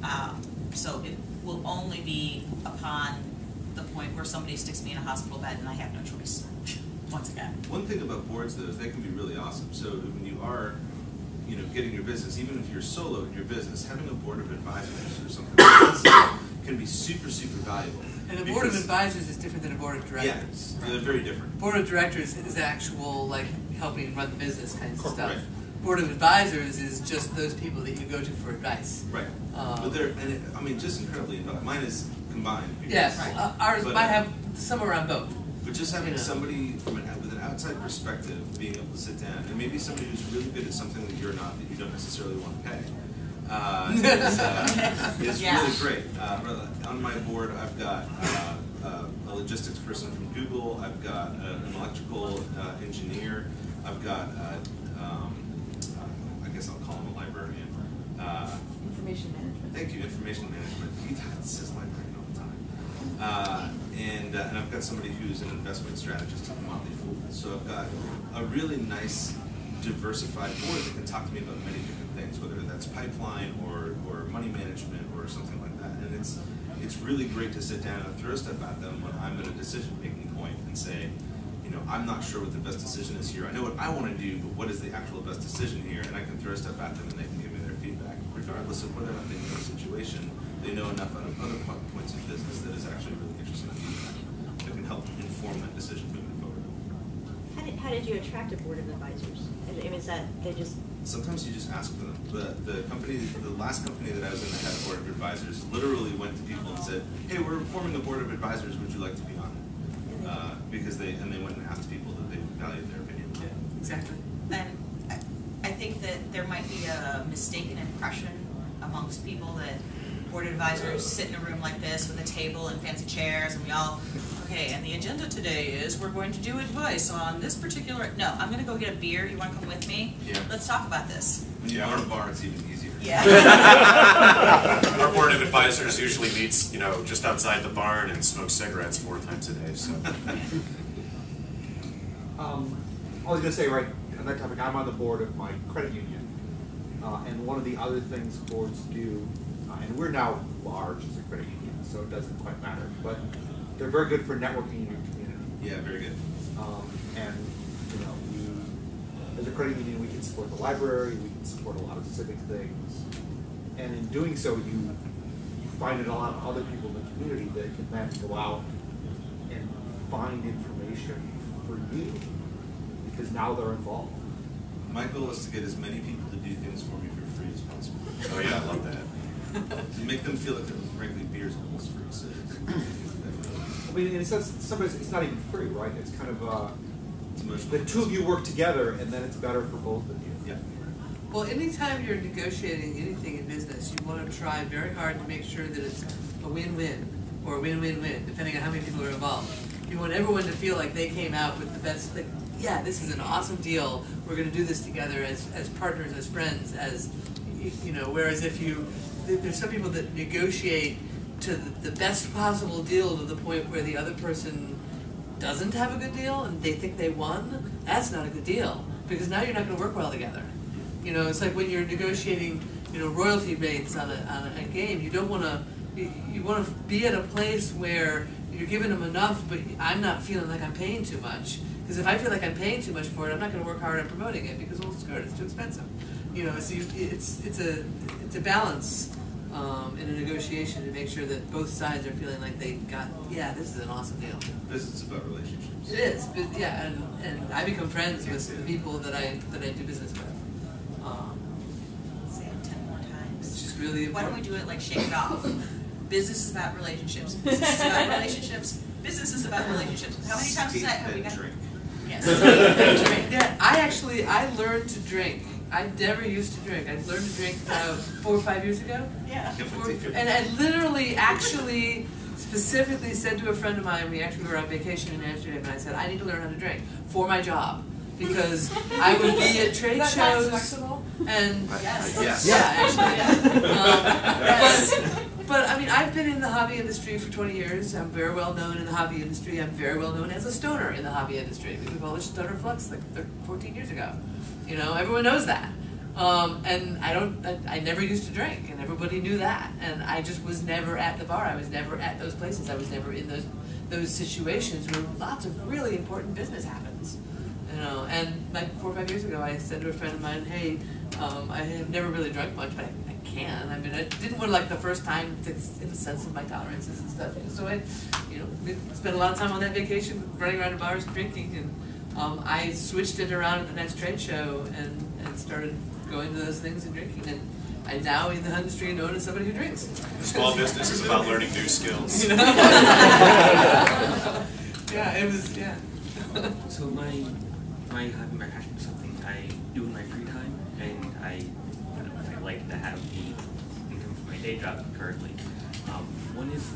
Um, so it will only be upon the point where somebody sticks me in a hospital bed and I have no choice, once again. One thing about boards though is they can be really awesome. So when you are, you know, getting your business, even if you're solo in your business, having a board of advisors or something like this can be super, super valuable. And a board of advisors is different than a board of directors. Yeah, directors. they're very different. Board of directors is actual like helping run the business kinds of stuff. Board of advisors is just those people that you go to for advice. Right. Um, but they're, and it, I mean, just incredibly involved. Mine is combined. Yes, uh, ours But- might have somewhere around both. But just having know. somebody from an, with an outside perspective, being able to sit down, and maybe somebody who's really good at something that you're not, that you don't necessarily want to pay, uh, is, uh, is Yeah. really great. Uh, on my board, I've got uh, uh, a logistics person from Google. I've got uh, an electrical uh, engineer. I've got, uh, um, I guess I'll call him a librarian. Uh, Information management. Thank you, information management. He says librarian all the time. Uh, and, uh, and I've got somebody who's an investment strategist at Motley Fool. So I've got a really nice diversified board that can talk to me about many different things, whether that's pipeline or, or money management or something like that. And it's, it's really great to sit down and throw stuff at them when I'm at a decision-making point and say, you know, I'm not sure what the best decision is here. I know what I want to do, but what is the actual best decision here? And I can throw stuff at them and they can give me their feedback. Regardless of whether or not they know the situation, they know enough out of other po- points of business that is actually really interesting feedback that can help inform that decision moving forward. How did, how did you attract a board of advisors? I mean, is that they just Sometimes you just ask for them. The, the company, the last company that I was in that had a board of advisors literally went to people and said, hey, we're forming a board of advisors, would you like to be on it? Uh, because they, and they went and asked people that they valued their opinion. Exactly. And I, I think that there might be a mistaken impression amongst people that board of advisors sit in a room like this with a table and fancy chairs and we all, okay, and the agenda today is we're going to do advice on this particular, no, I'm gonna go get a beer, you wanna come with me? Yeah. Let's talk about this. When you own a bar, it's even easier. Yeah. Our board of advisors usually meets, you know, just outside the barn and smokes cigarettes four times a day, so. Um, I was gonna say, right, on that topic, I'm on the board of my credit union. Uh, and one of the other things boards do, uh, and we're now large as a credit union, so it doesn't quite matter, but they're very good for networking in your community. Yeah, very good. Um, and, you know, we, as a credit union, we can support the library, we can support a lot of civic things. And in doing so, you, you find a lot of other people in the community that can then go out and find information for you, because now they're involved. My goal is to get as many people to do things for me for free as possible. Oh yeah, I love that. To make them feel like, they're- frankly, beer's almost free, so. I mean, in a sense, sometimes it's not even free, right? It's kind of, uh, It's the two of you work together, and then it's better for both of you. Yeah. Well, anytime you're negotiating anything in business, you want to try very hard to make sure that it's a win-win or a win-win-win, depending on how many people are involved. You want everyone to feel like they came out with the best, like, yeah, this is an awesome deal. We're going to do this together as, as partners, as friends, as, you know, whereas if you, there- there's some people that negotiate to the, best possible deal to the point where the other person doesn't have a good deal and they think they won, that's not a good deal because now you're not going to work well together. You know, it's like when you're negotiating, you know, royalty rates on a, on a, a game. You don't want to, you, you want to be at a place where you're giving them enough, but I'm not feeling like I'm paying too much. Because if I feel like I'm paying too much for it, I'm not going to work hard on promoting it because well, screw it, it's too expensive. You know, so you, it's it's a it's a balance um, in a negotiation to make sure that both sides are feeling like they got, yeah, this is an awesome deal. Business is about relationships. It is, but yeah, and, and I become friends with the people that I that I do business with. Um, Say it ten more times. it's just really Why don't we do it like shake it off? Business is about relationships. Business is about relationships. Business is about relationships. How many times is that? Have we Speak got? drink. Yes. Yeah, I actually I learned to drink. I never used to drink. I learned to drink about four or five years ago. Yeah. Four- and I literally, actually, specifically said to a friend of mine, we actually were on vacation in Amsterdam, and I said, I need to learn how to drink for my job. Because I would be at trade Is that tax shows flexible? and Yes. Yes. yeah, actually, Yes. Um, but, but I mean, I've been in the hobby industry for 20 years. I'm very well known in the hobby industry. I'm very well known as a stoner in the hobby industry. We published Stoner Fluxx like thir- 14 years ago. You know, everyone knows that. Um, and I don't, I, I never used to drink, and everybody knew that. And I just was never at the bar. I was never at those places. I was never in those those situations where lots of really important business happens. You know, and like four or five years ago, I said to a friend of mine, "Hey, um, I have never really drunk much, but I, can. I mean, I didn't want like the first time to, in the sense of my tolerances and stuff. So I, you know, spent a lot of time on that vacation running around to bars drinking, and um, I switched it around at the next trade show and and started going to those things and drinking. And I'm now in the industry known as somebody who drinks. Small business is about learning new skills. You know? yeah, it was yeah. So my my hobby, my passion is something I do in my free time, and I I like to have the income from my day job currently. Um, one is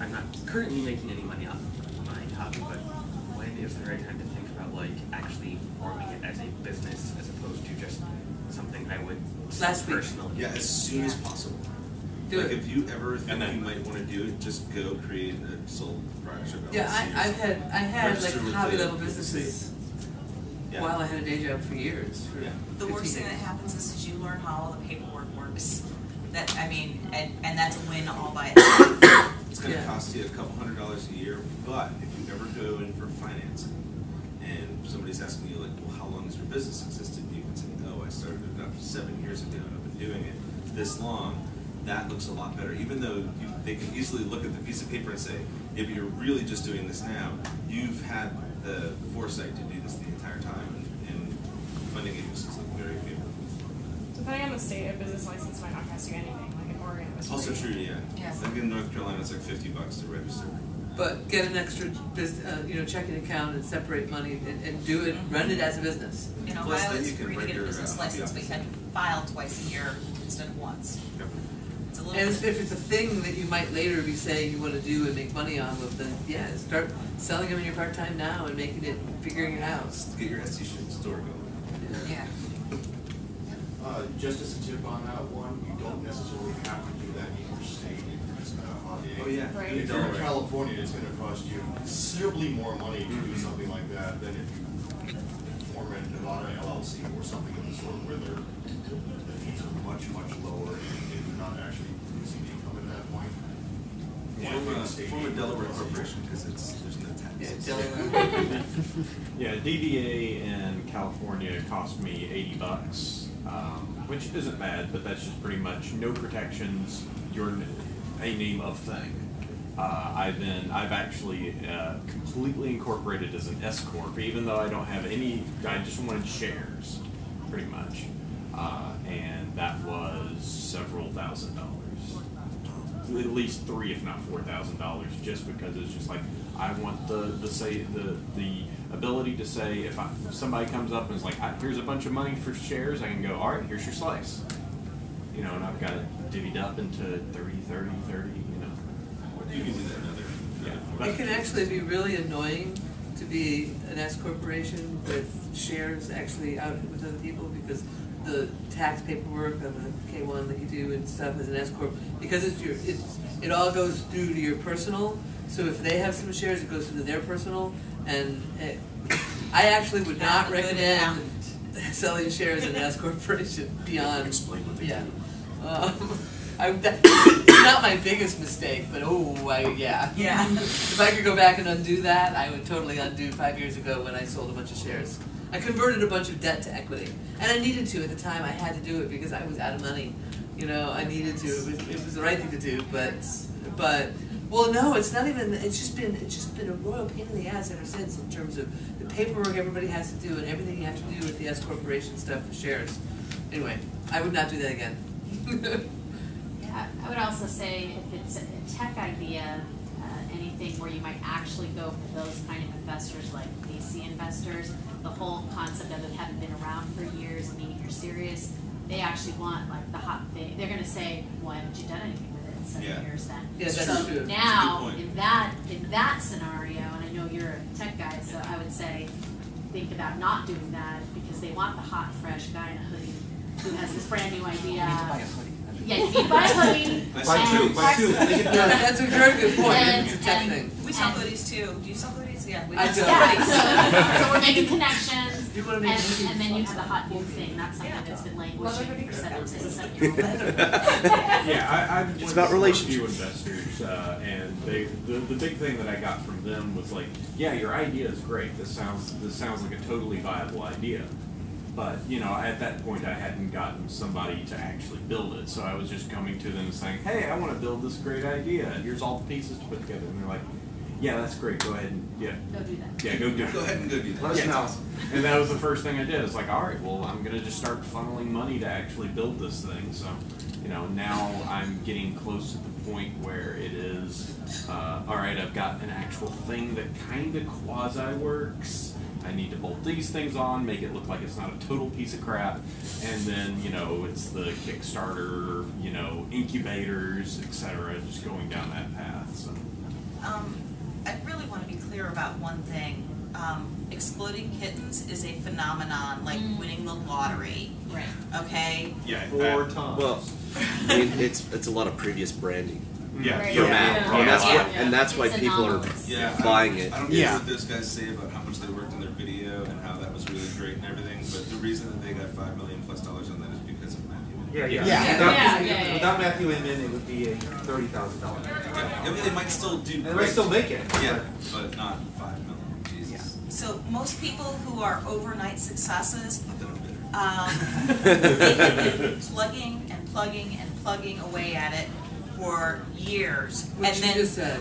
I'm not currently making any money off of my hobby, but when is the right time to think about like actually forming it as a business as opposed to just something I would Last week. personally? Yeah, as soon as possible. Do like it. if you ever think And then- you might want to do it, just go create a sole proprietorship. Yeah, LLC or I, I've had I had Register like with hobby the- level with the businesses. Yeah. while I had a day job for years. For Yeah. The worst 15 thing that years. happens is, is you learn how all the paperwork works. That, I mean, and, and that's a win all by itself. It's gonna Yeah. cost you a couple hundred dollars a year, but if you ever go in for financing and somebody's asking you like, well, how long has your business existed? You can say, oh, I started it up seven years ago and I've been doing it this long. That looks a lot better, even though you, they can easily look at the piece of paper and say, if you're really just doing this now, you've had the foresight to do this the entire time and, and funding agencies look very favorable. Depending on the state, a business license might not cost you anything. Like in Oregon, it was Also free. true, yeah. Yes. Like in North Carolina, it's like fifty bucks to register. But get an extra bus uh, you know, checking account and separate money and, and do it, run it as a business. In Plus, Ohio, then it's you free to get a business uh, license, but you had to file twice a year instead of once. Yep. It's a little And if it's a thing that you might later be saying you want to do and make money off of, then yeah, start selling them in your part time now and making it, figuring it out. Get your Etsy shop store going. Yeah. Uh, just as a tip on that one, you don't necessarily have to do that in your state if it's not a hobby. Oh, yeah. Right. If you're in California, it's gonna cost you considerably more money to do something like that than if you form a Nevada LLC or something of the sort where their, the fees are much, much lower and you're not actually receive income at that point. Form a, form a Delaware corporation because it's, there's no taxes. Yeah, DBA in California cost me eighty bucks, um, which isn't bad, but that's just pretty much no protections. You're n- a name of thing. Uh, I've been, I've actually uh, completely incorporated as an S corp, even though I don't have any. I just wanted shares, pretty much, uh, and that was several thousand dollars at least three, if not four thousand dollars, just because it's just like I want the the say the the ability to say if, I, if somebody comes up and is like, "I- here's a bunch of money for shares, I can go, all right, here's your slice, you know, and I've got it divvied up into 30, 30, 30, you know. You can do that in other. Yeah, It can actually be really annoying to be an S corporation with shares actually out with other people because the tax paperwork on the K one that you do and stuff as an S corp, because it's your, it's, it all goes through to your personal, so if they have some shares, it goes into their personal, and it, I actually would not Not good recommend selling shares in an S corporation beyond, Explain what they yeah. do. Um, I, that, it's not my biggest mistake, but oh, I, yeah. Yeah. If I could go back and undo that, I would totally undo five years ago when I sold a bunch of shares. I converted a bunch of debt to equity, and I needed to at the time. I had to do it because I was out of money. You know, I needed to. It was, it was the right thing to do, but but well, no, it's not even. It's just been it's just been a royal pain in the ass ever since in terms of the paperwork everybody has to do and everything you have to do with the S corporation stuff for shares. Anyway, I would not do that again. Yeah, I would also say if it's a tech idea, uh, anything where you might actually go for those kind of investors like VC investors, the whole concept of it having been around for years, meaning you're serious, they actually want like the hot thing. They're gonna say, why haven't you done anything with it in seven Yeah. years then? Yeah, that's so true. now, That's a good point. in that in that scenario, and I know you're a tech guy, so I would say think about not doing that because they want the hot, fresh guy in a hoodie who has this brand new idea. Yeah, you need to buy a hoodie. Buy two, buy two. That's a very good point. And- it's a tech and- thing. We sell And- hoodies too. Do you sell hoodies? Yeah. We I sell do. Yeah, hoodies. so, so we're making connections, You wanna and, make movies. and then you have the hot new thing, that's something that's been languishing for seven to seven year old. Yeah, I, I've It's went about to a relationship. few investors, uh, and they, the, the big thing that I got from them was like, yeah, your idea is great. This sounds, this sounds like a totally viable idea. But, you know, at that point, I hadn't gotten somebody to actually build it. So I was just coming to them and saying, hey, I want to build this great idea. Here's all the pieces to put together. And they're like, yeah, that's great. Go ahead and, yeah, Go do that. yeah, go do it. Go ahead and go do that. Let us Yeah. know. And that was the first thing I did. It's like, all right, well, I'm gonna just start funneling money to actually build this thing. So, you know, now I'm getting close to the point where it is, uh, all right, I've got an actual thing that kind of quasi works. I need to bolt these things on, make it look like it's not a total piece of crap, and then you know it's the Kickstarter, you know, incubators, etc. Just going down that path. So. Um, I really want to be clear about one thing. Um, exploding kittens is a phenomenon like Mm. winning the lottery. Right. Okay. Yeah. Four times. Well, I mean, it's it's a lot of previous branding. Yeah. Right. For yeah, Mac, yeah, and that's yeah. why and that's why It's people are anomalous. Yeah, I buying don't, it. I don't get Yeah. what those guys say about how much they worked on their video and how that was really great and everything, but the reason that they got five million plus dollars on that is because of Matthew. Yeah, yeah. Yeah. Without, Yeah, yeah, yeah. without Matthew Inman, it would be a thirty thousand dollar. Yeah, I mean, they might still do. They might still make it. Yeah, but not five million. Jesus. So most people who are overnight successes, Not that I'm bitter. um, they have been plugging and plugging and plugging away at it for years, What and you then just said.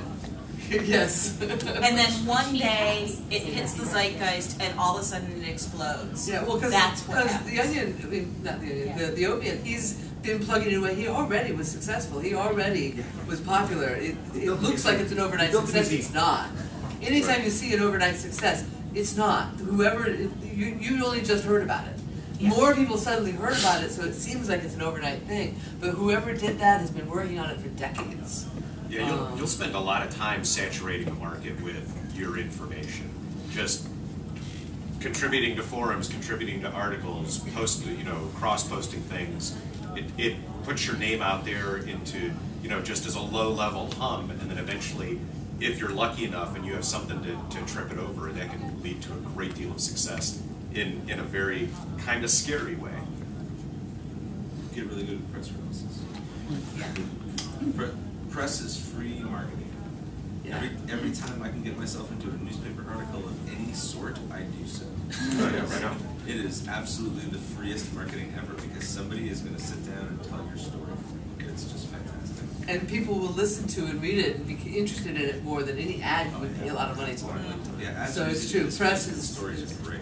yes. and then one day it hits the zeitgeist, and all of a sudden it explodes. Yeah, well, because That's what the onion, I mean, not the onion, Yeah. the, the Oatmeal, he's been plugging it away. He already was successful. He already was popular. It, it looks like it's an overnight success. It's not. Anytime you see an overnight success, it's not. Whoever, you, you only just heard about it. More people suddenly heard about it, so it seems like it's an overnight thing. But whoever did that has been working on it for decades. Yeah, you'll, Um, you'll spend a lot of time saturating the market with your information. Just contributing to forums, contributing to articles, post, you know, cross-posting things. It, it puts your name out there into, you know, just as a low-level hum, and then eventually, if you're lucky enough and you have something to, to trip it over, that can lead to a great deal of success in, in a very kind of scary way. Get really good at press releases. Pre- press is free marketing. Every, every time I can get myself into a newspaper article of any sort, I do so. Oh, right on, right on. It is absolutely the freest marketing ever because somebody is going to sit down and tell your story. It's just fantastic. And people will listen to and read it and be interested in it more than any ad would be a lot of money for. Yeah, So it's true, press is. stories is- are great.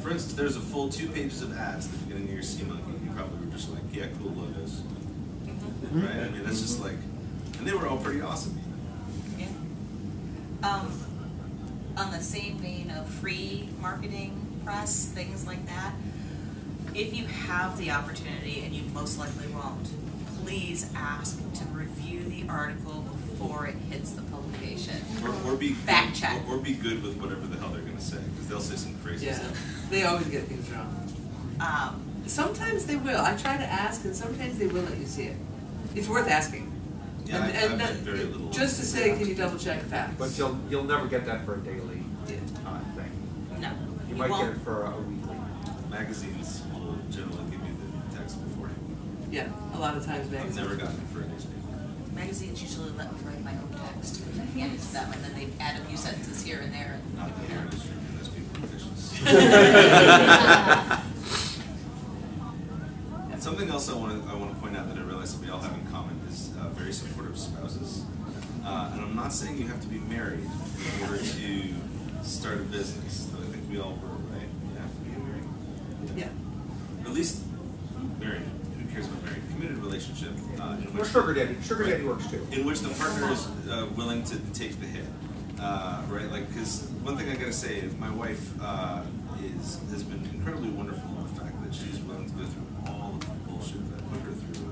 For instance, there's a full two pages of ads at the beginning of your Sea Monkey. You probably were just like, yeah, cool logos. Right? I mean, that's just like, and they were all pretty awesome. Yeah. Um, on the same vein of free marketing, press, things like that, if you have the opportunity, and you most likely won't, please ask to review the article before it hits the publication. Or, or be Fact check. Or, or be good with whatever the hell they're going to say because they'll say some crazy Yeah, stuff. they always get things wrong. Um, Sometimes they will. I try to ask, and sometimes they will let you see it. It's worth asking. Yeah, and, I- and I've that- had very little just to say, can you double check facts? But you'll, you'll never get that for a daily uh, thing. No. You You might get won't. it for a weekly. Magazines will generally give you the text beforehand. Yeah, a lot of times magazines. I've never gotten it for a newspaper. Magazines usually let me write my own text and then hand it to them, and then they add a few sentences here and there. and- Not the air industry, those people are vicious. And something else I want to I want to point out that I realize that we all have in common is uh, very supportive spouses. Uh, and I'm not saying you have to be married in order to start a business. But I think we all were, right? You have to be married. Yeah. Or at least married. Who cares about married? Committed relationship. Uh, in Or sugar daddy. Sugar daddy works too. in which the partner is uh, willing to take the hit, uh, right? Like, because one thing I gotta say, my wife uh, is has been incredibly wonderful in the fact that she's willing to go through all of the bullshit that I put her through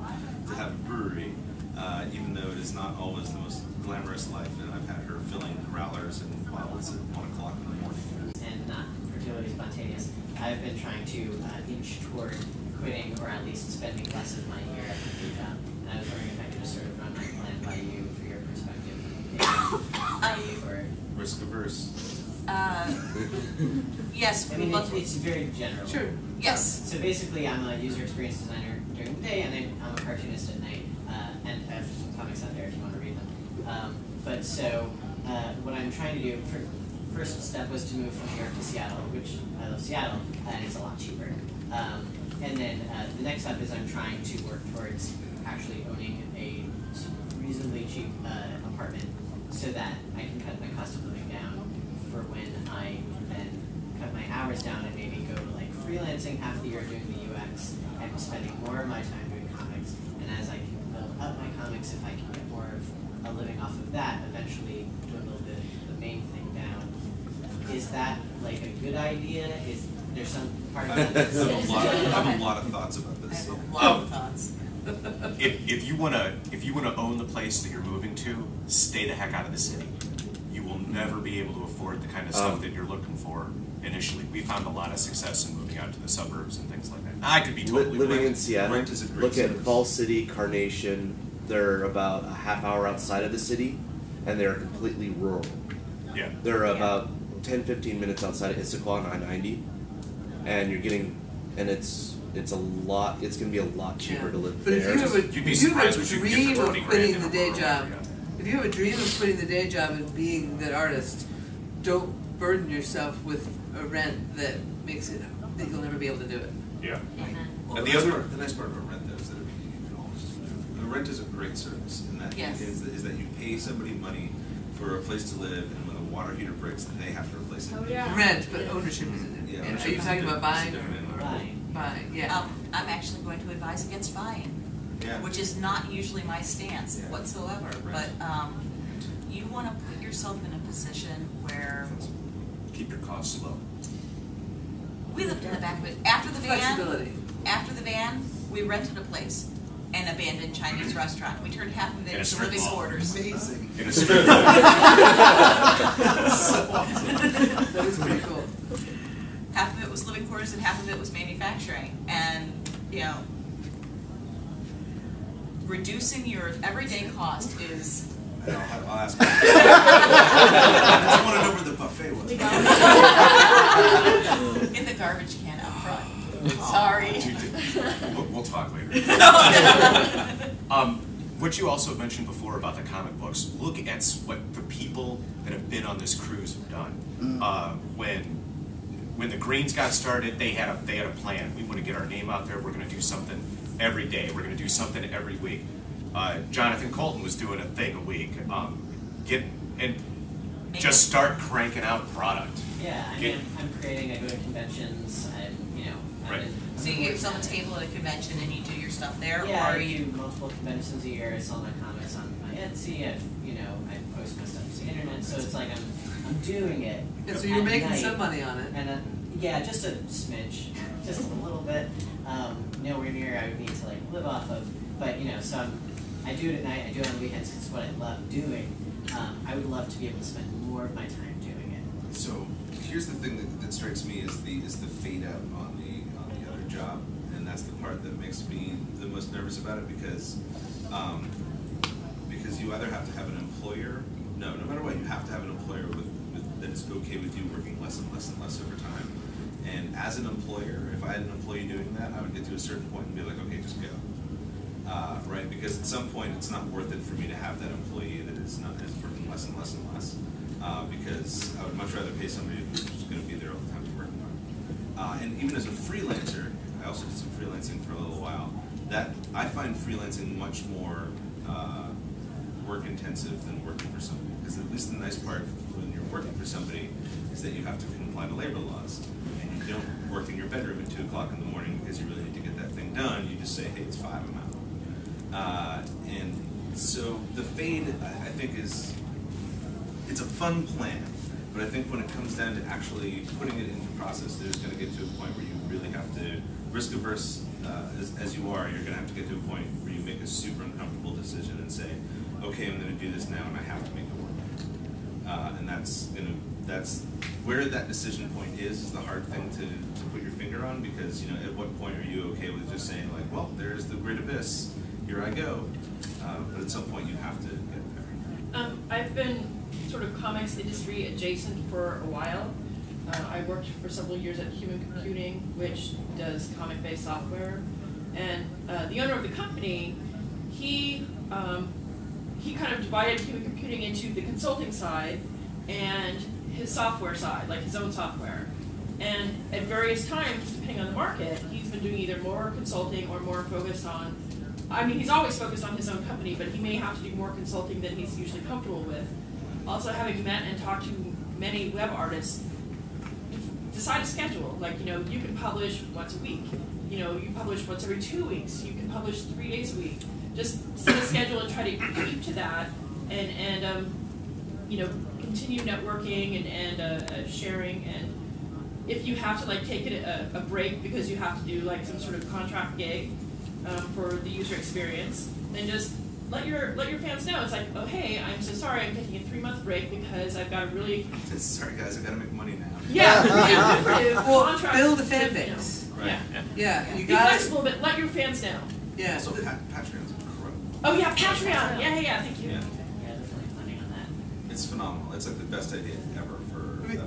to have a brewery, uh, even though it is not always the most glamorous life. And I've had her filling growlers and bottles at one o'clock in the morning. and not particularly spontaneous. I've been trying to uh, inch toward quitting or at least spending less of my year at the day job. And I was wondering if I could just sort of run my plan by you for your perspective. Maybe you for. Risk averse. Uh, yes, I mean, both. it's, it's very general. Sure. Yes. So basically, I'm a user experience designer during the day, and then I'm a cartoonist at night. Uh, and I have some comics out there if you want to read them. Um, but so, uh, what I'm trying to do, for, first step was to move from New York to Seattle, which I love Seattle, and it's a lot cheaper. Um, and then uh, the next step is I'm trying to work towards actually owning a reasonably cheap uh, apartment so that I can cut my cost of living down for when I then cut my hours down and maybe go to like freelancing half the year doing the UX and spending more of my time doing comics. And as I can build up my comics, if I can get more of a living off of that, eventually dwindle the, the main thing down. Is that like a good idea? Is there some part I of that? have a lot. I have a lot of thoughts about this. Um, if, if you wanna if you wanna own the place that you're moving to, stay the heck out of the city. You will never be able to afford the kind of stuff Um, that you're looking for initially. We found a lot of success in moving out to the suburbs and things like that. I could be Li- totally living wrong. in Seattle. Rent is a great Look at service. Fall City, Carnation. They're about a half hour outside of the city, and they're completely rural. Yeah. They're about 10, 15 minutes outside of Issaquah on I-90, and you're getting, and it's it's a lot. It's going to be a lot cheaper Yeah. to live But if there. you have a, You'd be if you have surprised a what you can get dream for of 20 grand quitting in the a day rural job, area. if you have a dream of quitting the day job and being that artist, don't burden yourself with a rent that makes it that you'll never be able to do it. Yeah. Well, And the, the nice other- part, the nice part about rent though is that you can always just move. The rent is a great service in that Yes. is, is that you pay somebody money for a place to live, and when a water heater breaks, then they have to replace it. Oh, yeah. Rent, but ownership is in Yeah, it. ownership Are you is talking about different- buying it's a different or animal. Buying. buying? Yeah. Um, I'm actually going to advise against buying, Yeah. which is not usually my stance Yeah. whatsoever. Right. But um, you want to put yourself in a position where Keep your costs low. We lived in the back of it. After the van, Flexibility. after the van, we rented a place, an abandoned Chinese restaurant. We turned half of it In into living mall. quarters. Amazing. In a strip That is pretty cool. half of it was living quarters and half of it was manufacturing. And, you know, reducing your everyday cost is I know, I'll I'll ask. I just want to know where the buffet was. in the garbage can out front. Sorry. Dude, We'll, we'll talk later. um, what you also mentioned before about the comic books, look at what the people that have been on this cruise have done. Uh, when when the Greens got started, they had a they had a plan. We want to get our name out there. We're going to do something every day. We're going to do something every week. Uh, Jonathan Coulton was doing a thing a week. Um, get and just start cranking out product. Yeah, I Get- mean, I'm creating, I go to conventions, I, you know. I've Right. So you get yourself a table at a convention and you do your stuff there, Yeah, or I are you? do multiple conventions a year. I sell my comics on my Etsy. I, you know, I post my stuff to the internet. So it's like I'm, I'm doing it. And so you're at making night. some money on it. And uh, yeah, just a smidge, just a little bit. Um, nowhere near I would need to like live off of. But you know, so I'm, I do it at night. I do it on the weekends it's what I love doing. Um, I would love to be able to spend more of my time doing it. So here's the thing that, that strikes me is the is the fade out on the job, and that's the part that makes me the most nervous about it because um, because you either have to have an employer. No, no matter what, you have to have an employer with, with that is okay with you working less and less and less over time. And as an employer, if I had an employee doing that, I would get to a certain point and be like, okay, just go. Uh, right? Because at some point, it's not worth it for me to have that employee that is not is working less and less and less. Uh, because I would much rather pay somebody who's going to be there all the time to work. Uh, and even as a freelancer, I also did some freelancing for a little while. That I find freelancing much more uh, work intensive than working for somebody. Because at least the nice part when you're working for somebody is that you have to comply to labor laws, and you don't work in your bedroom at two o'clock in the morning because you really need to get that thing done. You just say, "Hey, it's five, I'm out." Uh, and so the fade, I, I think, is it's a fun plan, but I think when it comes down to actually putting it into process, there's going to get to a point where you really have to risk averse uh, as, as you are. You're going to have to get to a point where you make a super uncomfortable decision and say, "Okay, I'm going to do this now, and I have to make it work." Uh, and that's going to that's where that decision point is is the hard thing to, to put your finger on because you know at what point are you okay with just saying like, well, there's the great abyss, here I go. Uh, but at some point you have to get there. Um, I've been sort of comics industry adjacent for a while. Uh, I worked for several years at Human Computing, which does comic-based software. And uh, the owner of the company, he um, he kind of divided Human Computing into the consulting side and his software side, like his own software. And at various times, depending on the market, he's been doing either more consulting or more focused on I mean, he's always focused on his own company, but he may have to do more consulting than he's usually comfortable with. Also, having met and talked to many web artists, decide a schedule. Like, you know, you can publish once a week. You know, you publish once every two weeks. You can publish three days a week. Just set a schedule and try to keep to that, and and um, you know, continue networking and and uh, uh, sharing. And if you have to like take it a, a break because you have to do like some sort of contract gig um, for the user experience, then just let your let your fans know. It's like, oh hey, I'm so sorry, I'm taking a three month break because I've got a really Sorry guys, I've gotta make money now. yeah, yeah Well, build a with, fan you know, base. Right. Yeah. Yeah, you Be got it. flexible, but let your fans know. Yeah. Also, Pat, Patreon's incredible. Oh yeah, Patreon. Yeah, yeah, yeah. Thank you. Yeah. Yeah, definitely planning on that. It's phenomenal. It's like the best idea ever for. Uh, it,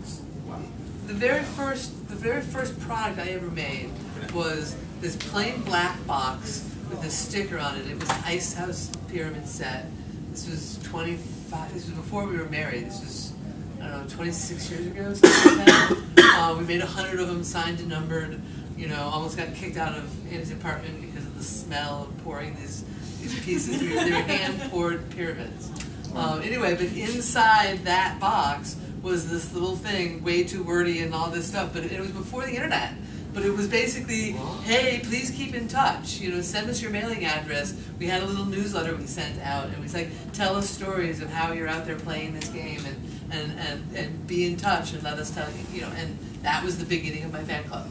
it's wow. The very first, the very first product I ever made was this plain black box with a sticker on it. It was an Icehouse pyramid set. This was 25. This was before we were married. This was I don't know, 26 years ago, something like that. Uh, we made a hundred of them, signed and numbered. You know, almost got kicked out of his apartment because of the smell of pouring these these pieces. They were hand poured pyramids. Um, anyway, but inside that box was this little thing, way too wordy and all this stuff. But it was before the internet. But it was basically, hey, please keep in touch. You know, send us your mailing address. We had a little newsletter we sent out, and it was like, tell us stories of how you're out there playing this game and, and, and, and be in touch and let us tell you, you know, and that was the beginning of my fan club,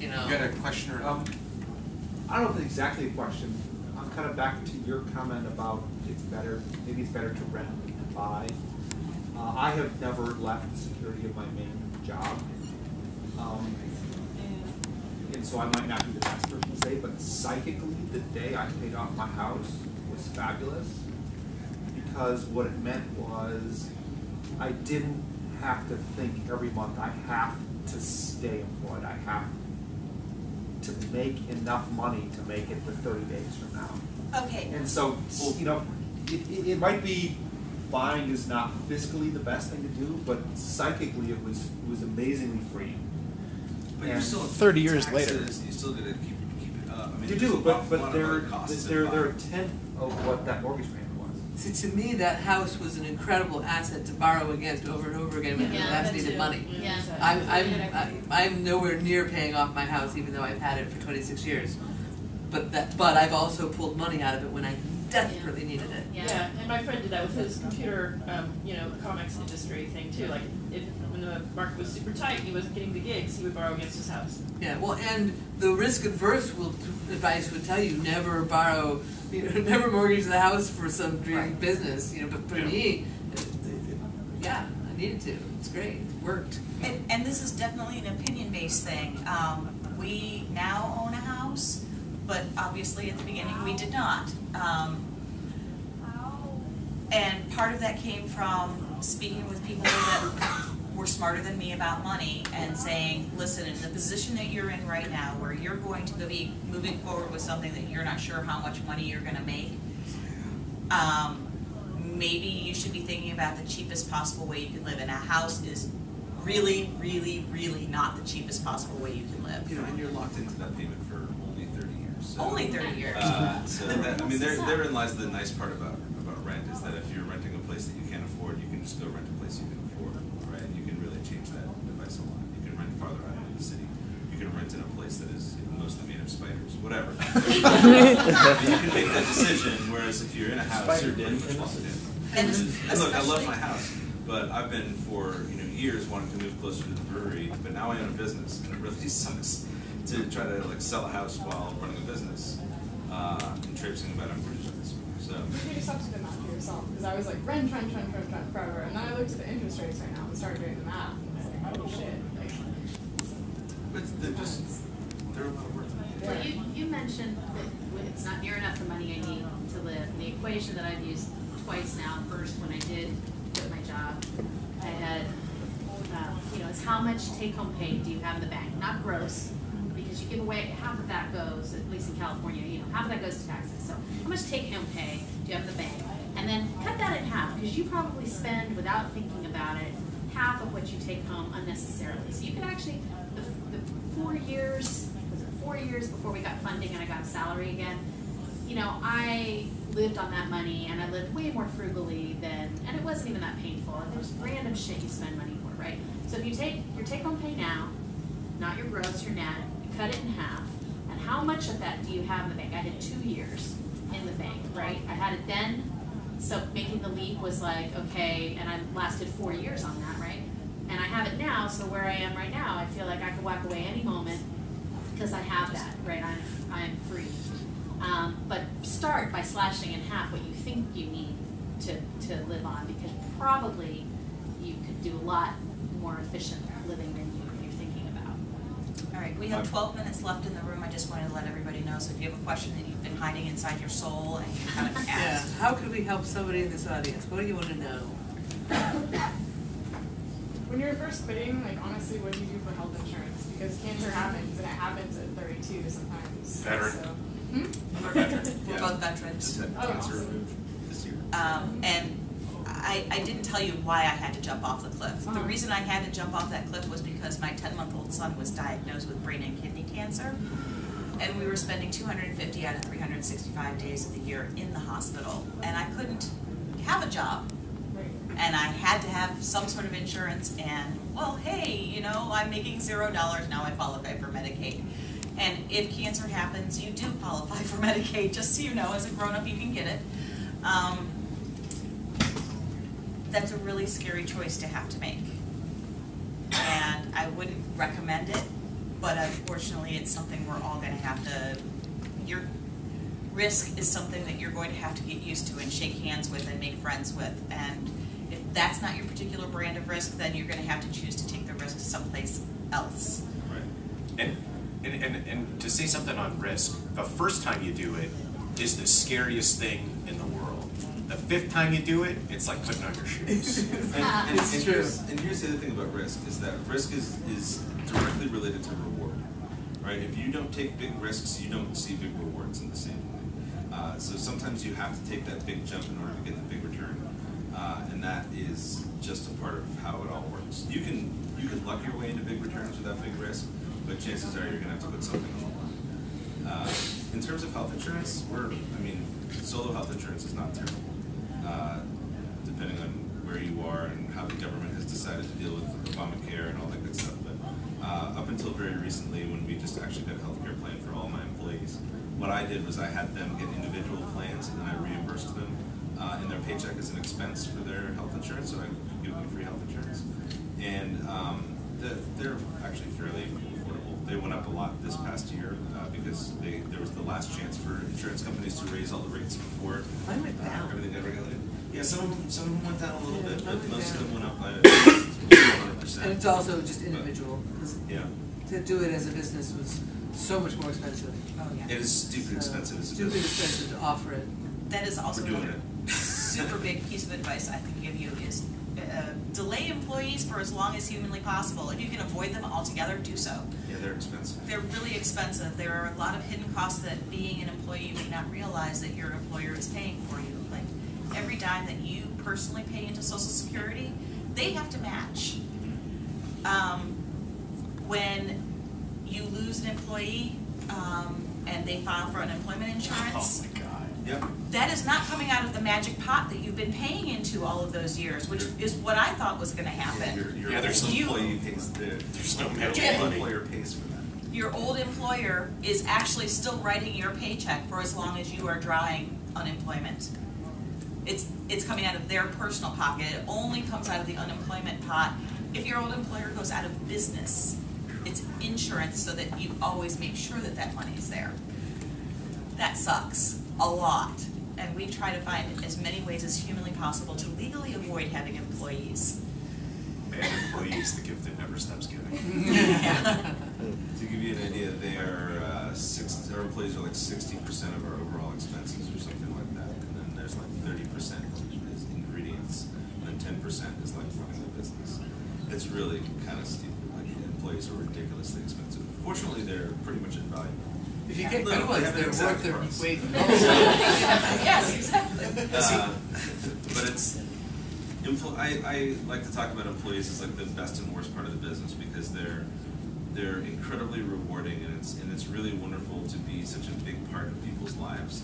you know. You got a question or? Um, I don't know if exactly a question. I'm kind of back to your comment about it's better, maybe it's better to rent than buy. Uh, I have never left the security of my main job. Um, and so I might not be the best person to say, but psychically, the day I paid off my house was fabulous because what it meant was I didn't have to think every month I have to stay employed. I have to make enough money to make it for 30 days from now. Okay. And so, you know, it, it, it might be buying is not fiscally the best thing to do, but psychically it was it was amazingly freeing. But you're still 30 years taxes, later. You still gotta keep keep it up. I mean, You there's do, a but lot- but lot of they're costs they're they're a buying. tenth of what that mortgage payment was. See, to me, that house was an incredible asset to borrow against over and over again when Yeah, you last that needed too. money. Yeah. I'm, I'm, I'm- I'm nowhere near paying off my house, even though I've had it for twenty-six years. But that, but I've also pulled money out of it when I desperately needed it. Yeah, and my friend did that with his computer, um, you know, comics industry thing too. Like, if when the market was super tight, he wasn't getting the gigs, he would borrow against his house. Yeah, well, and the risk adverse will, advice would tell you never borrow, you know, never mortgage the house for some dream business, you know, but for Yeah. me, it- it- yeah, I needed to, it's great, it worked. And, and this is definitely an opinion-based thing. Um, we now own a house, but obviously at the beginning we did not. Um, and part of that came from speaking with people that were smarter than me about money and saying, listen, in the position that you're in right now, where you're going to be moving forward with something that you're not sure how much money you're gonna make, um, maybe you should be thinking about the cheapest possible way you can live. And a house is really, really, really not the cheapest possible way you can live. You know, and you're locked into that payment for. So, Only 30 years. Uh, so that, I mean, there, therein lies the nice part about about rent is that if you're renting a place that you can't afford, you can just go rent a place you can afford, right? And you can really change that device a lot. You can rent farther out of the city. You can rent in a place that is mostly made of spiders, whatever. You can make that decision. Whereas if you're in a house, Spider you're den pretty much locked in. And And look, I love my house, but I've been for you know years wanting to move closer to the brewery. But now I own a business, and it really sucks to try to like sell a house while running a business uh, and traipsing about on furniture this week. So You just have to do the math for yourself, because I was like, rent, rent, rent, rent, rent forever, and then I looked at the interest rates right now and started doing the math, and I was like, oh shit, like. but they're just they're a lot of work. Well, you, you mentioned that it's not near enough the money I need to live. And the equation that I've used twice now, first when I did quit my job, I had, uh, you know, it's how much take-home pay do you have in the bank? Not gross, because you give away, half of that goes, at least in California, you know, half of that goes to taxes. So how much take-home pay do you have in the bank? And then cut that in half, because you probably spend, without thinking about it, half of what you take home unnecessarily. So you could actually, the, the four years, was it four years before we got funding and I got a salary again, you know, I lived on that money and I lived way more frugally than, and it wasn't even that painful. There's random shit you spend money for, right? So if you take your take home pay now, not your gross, your net, cut it in half, and how much of that do you have in the bank? I had two years in the bank, right? I had it then, so making the leap was like, okay, and I lasted four years on that, right? And I have it now, so where I am right now, I feel like I could walk away any moment because I have that, right? I'm, I'm free. Um, but start by slashing in half what you think you need to, to live on because probably you could do a lot more efficient living than you, you're thinking about. All right, we have twelve minutes left in the room. I just wanted to let everybody know, so if you have a question that you've been hiding inside your soul and you haven't Yeah, asked. how could we help somebody in this audience? What do you wanna know? When you're first quitting, like honestly, what do you do for health insurance? Because cancer happens, and it happens at 32 sometimes. Veteran. So, I'm a veteran. We're both veterans. Just had Oh, cancer awesome. removed this year. Um, and I, I didn't tell you why I had to jump off the cliff. The Uh-huh. reason I had to jump off that cliff was because my ten-month-old son was diagnosed with brain and kidney cancer. And we were spending two hundred and fifty out of three hundred and sixty-five days of the year in the hospital. And I couldn't have a job. And I had to have some sort of insurance and, well, hey, you know, I'm making zero dollars, now I qualify for Medicaid. And if cancer happens, you do qualify for Medicaid, just so you know, as a grown-up, you can get it. Um, that's a really scary choice to have to make. And I wouldn't recommend it, but unfortunately, it's something we're all gonna have to, your risk is something that you're going to have to get used to and shake hands with and make friends with. And if that's not your particular brand of risk, then you're gonna have to choose to take the risk someplace else. And, and, and, and to say something on risk, the first time you do it is the scariest thing in the world. The fifth time you do it, it's like putting on your shoes. And, and, and here's, and here's the other thing about risk is that risk is, is directly related to reward, right? If you don't take big risks, you don't see big rewards in the same way. Uh, so sometimes you have to take that big jump in order to get the big return, uh, and that is just a part of how it all works. You can you can luck your way into big returns without big risk, but chances are you're going to have to put something on the line. Uh, in terms of health insurance, we're I mean, solo health insurance is not terrible uh, depending on where you are and how the government has decided to deal with Obamacare and all that good stuff. But uh, up until very recently, when we just actually got a healthcare plan for all my employees, what I did was I had them get individual plans and then I reimbursed them uh, in their paycheck as an expense for their health insurance, so I could give them free health insurance. And um, the, they're actually fairly affordable. They went up a lot this past year uh, because they, there was the last chance for insurance companies to raise all the rates before uh, everything got regulated. Yeah, some of them, some of them went down a little Yeah, bit, but went most of them went up by 100%. And it's also just individual. 'cause Yeah. To do it as a business was so much more expensive. Oh, yeah. It is stupid expensive as a Stupid business. expensive to offer it. That is also We're doing another super big piece of advice I can give you is uh, delay employees for as long as humanly possible. If you can avoid them altogether, do so. Yeah, they're expensive. They're really expensive. There are a lot of hidden costs that being an employee you may not realize that your employer is paying for you. Like every dime that you personally pay into Social Security, they have to match. Um, when you lose an employee um, and they file for unemployment insurance, Oh my God. Yep. that is not coming out of the magic pot that you've been paying into all of those years, which is what I thought was going to happen. Your, your Yeah, there's old you- employee pays the, There's no your magic old money. employer pays for that. your old employer is actually still writing your paycheck for as long as you are drawing unemployment. It's, it's coming out of their personal pocket. It only comes out of the unemployment pot if your old employer goes out of business. It's insurance so that you always make sure that that money is there. That sucks a lot. And we try to find as many ways as humanly possible to legally avoid having employees. Bad employees, the gift that never stops giving. To give you an idea, they are uh, six. Our employees are like sixty percent of our overall expenses, 30% is ingredients, and then 10% is like running the business. It's really kind of stupid. Like employees are ridiculously expensive. Fortunately, they're pretty much invaluable. If you get good ones, they're worth their weight. yes, exactly. Uh, but it's I, I, like to talk about employees as like the best and worst part of the business because they're they're incredibly rewarding and it's and it's really wonderful to be such a big part of people's lives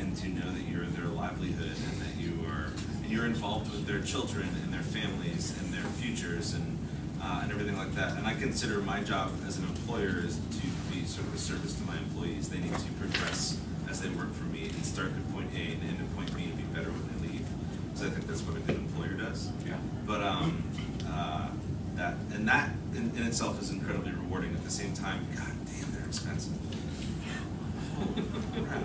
and to know that you're their livelihood and that you are and you're involved with their children and their families and their futures and uh, and everything like that. And I consider my job as an employer is to be sort of a service to my employees. They need to progress as they work for me and start at point A and end at point B and be better when they leave. Because I think that's what a good employer does. Yeah. But um, uh, that and that in, in itself is incredibly rewarding. At the same time, god damn, they're expensive. Holy crap.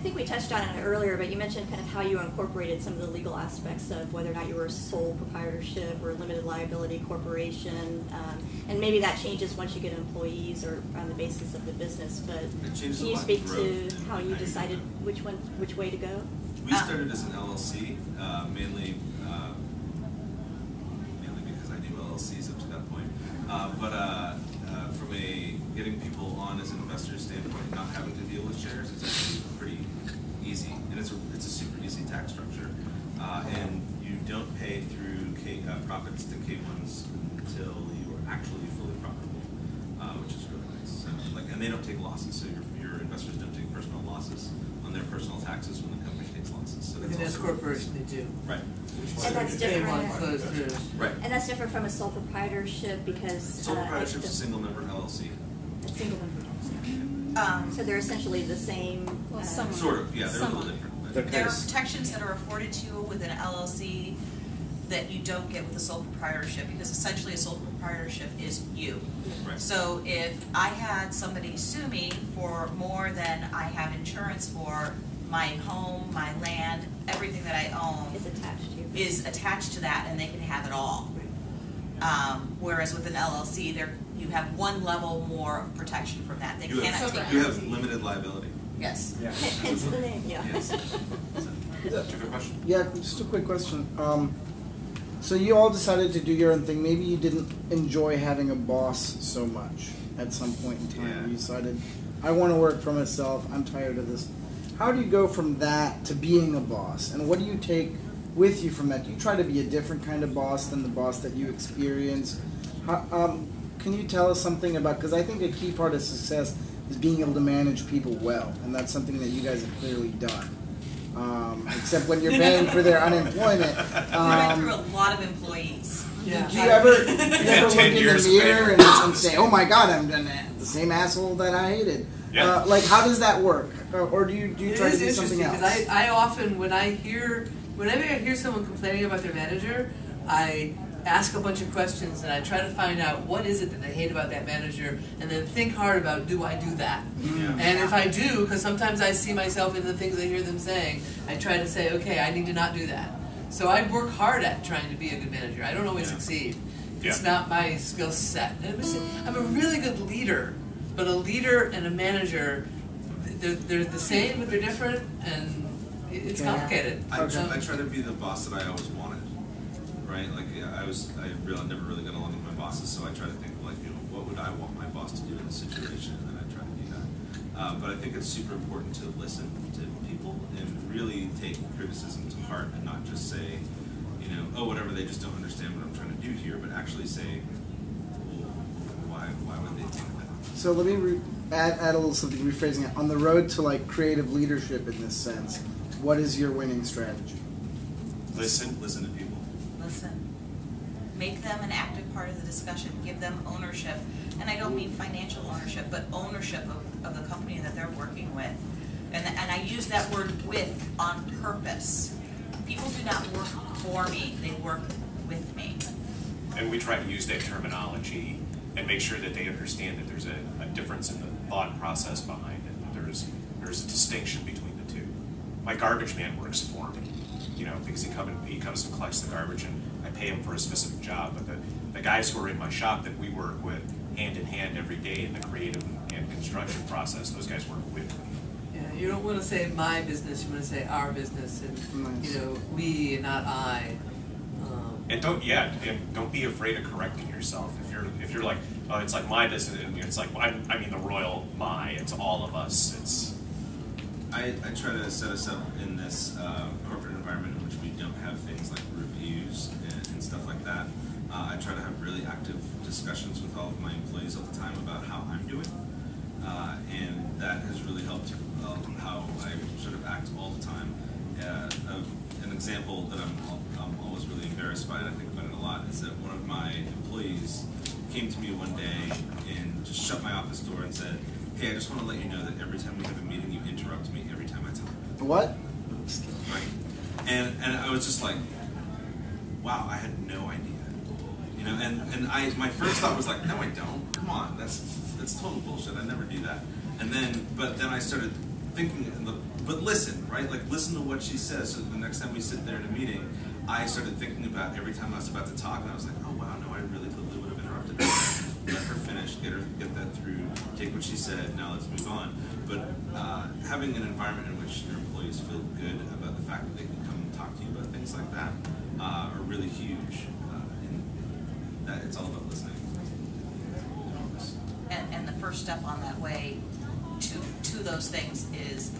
I think we touched on it earlier, but you mentioned kind of how you incorporated some of the legal aspects of whether or not you were a sole proprietorship or a limited liability corporation, um, and maybe that changes once you get employees or on the basis of the business. But can you speak to how you decided which one, which way to go? We started as an LLC, uh, mainly, uh, mainly because I knew LLCs up to that point. Uh, but uh, uh, from a getting people on as an investor standpoint, not having to deal with shares is actually pretty easy, and it's a it's a super easy tax structure. Uh, and you don't pay through K, uh, profits to K1s until you are actually fully profitable, uh, which is really nice. So, like, and they don't take losses, so your, your investors don't take personal losses on their personal taxes when the company takes losses. So With that's an S also- corporation, they do. Right. And that's Day one different. flows through. Right. And that's different from a sole proprietorship because Sole uh, proprietorship's a single member LLC. a single member. Um, So they're essentially the same. Well, uh, some- Sort of, yeah, they're a little Some- different. but- They're There are of protections that are afforded to you with an LLC that you don't get with a sole proprietorship, because essentially a sole proprietorship is you. Right. So if I had somebody sue me for more than I have insurance for, my home, my land, everything that I own. Is attached to. Is attached to that and they can have it all. Um, whereas with an LLC, there, you have one level more of protection from that. They You cannot have, take. you have limited liability. Yes. Hence the name, yeah. Yes. Do you have a question? Yeah, just a quick question. Um, so you all decided to do your own thing. Maybe you didn't enjoy having a boss so much at some point in time. Yeah. You decided, I want to work for myself. I'm tired of this. How do you go from that to being a boss? And what do you take with you from that? Do you try to be a different kind of boss than the boss that you experienced? How, um, can you tell us something about? Because I think a key part of success is being able to manage people well, and that's something that you guys have clearly done. Um, except when you're paying for their unemployment. We went Um, through a lot of employees. Yeah. do you ever, do you ever look in the mirror and, and say, "Oh my God, I'm the, the same asshole that I hated"? Yeah. Uh, like, how does that work? Or, or do you do you It try to is do something interesting else? because I, I often when I hear whenever I hear someone complaining about their manager, I ask a bunch of questions and I try to find out what is it that they hate about that manager, and then think hard about do I do that? And if I do, because sometimes I see myself in the things I hear them saying, I try to say, okay, I need to not do that. So I work hard at trying to be a good manager. I don't always Yeah. succeed. It's Yeah. not my skill set. I'm a really good leader, but a leader and a manager, they're, they're the same, but they're different, and it's Yeah. complicated. I, So- try, I try to be the boss that I always wanted, right? Like I was, I really never really got along with my bosses, so I try to think like, you know, what would I want my boss to do in this situation, and then I try to do that. Uh, but I think it's super important to listen to people and really take criticism to heart and not just say, you know, oh, whatever, they just don't understand what I'm trying to do here, but actually say, well, why, why would they think that? So let me re- add, add a little something, rephrasing it. On the road to like creative leadership in this sense, what is your winning strategy? Listen. Listen to people. Make them an active part of the discussion. Give them ownership. And I don't mean financial ownership, but ownership of, of the company that they're working with. And, and I use that word with on purpose. People do not work for me, they work with me. And we try to use that terminology and make sure that they understand that there's a, a difference in the thought process behind it. There's there's a distinction between the two. My garbage man works for me, you know, because he come and, he comes and collects the garbage and I pay them for a specific job. But the, the guys who are in my shop that we work with hand in hand every day in the creative and construction process, those guys work with me. Yeah, you don't want to say my business, you want to say our business, and, you know, we and not I. Um, And don't yeah, and don't be afraid of correcting yourself. If you're if you're like, oh, it's like my business, and it's like I, I mean the royal my. It's all of us. It's I, I try to set us up in this uh, corporate environment in which we don't have things like reviews and, and stuff like that. Uh, I try to have really active discussions with all of my employees all the time about how I'm doing. Uh, and that has really helped uh, how I sort of act all the time. Uh, of an example that I'm, I'm always really embarrassed by, and I think about it a lot, is that one of my employees came to me one day and just shut my office door and said, "Hey, I just want to let you know that every time we have a meeting, you interrupt me every time I talk." What? Right. And and I was just like, wow, I had no idea. You know, and, and I my first thought was like, no, I don't. Come on, that's that's total bullshit. I never do that. And then, but then I started thinking, but listen, right? Like, listen to what she says. So the next time we sit there in a meeting, I started thinking about every time I was about to talk, and I was like, oh wow, no, I really totally would have interrupted her. Let her finish, get her get that through, take what she said. Now let's move on. But uh, having an environment in which your employees feel good about the fact that they can come and talk to you about things like that uh, are really huge. And that it's all about listening. And, and the first step on that way to, to those things is,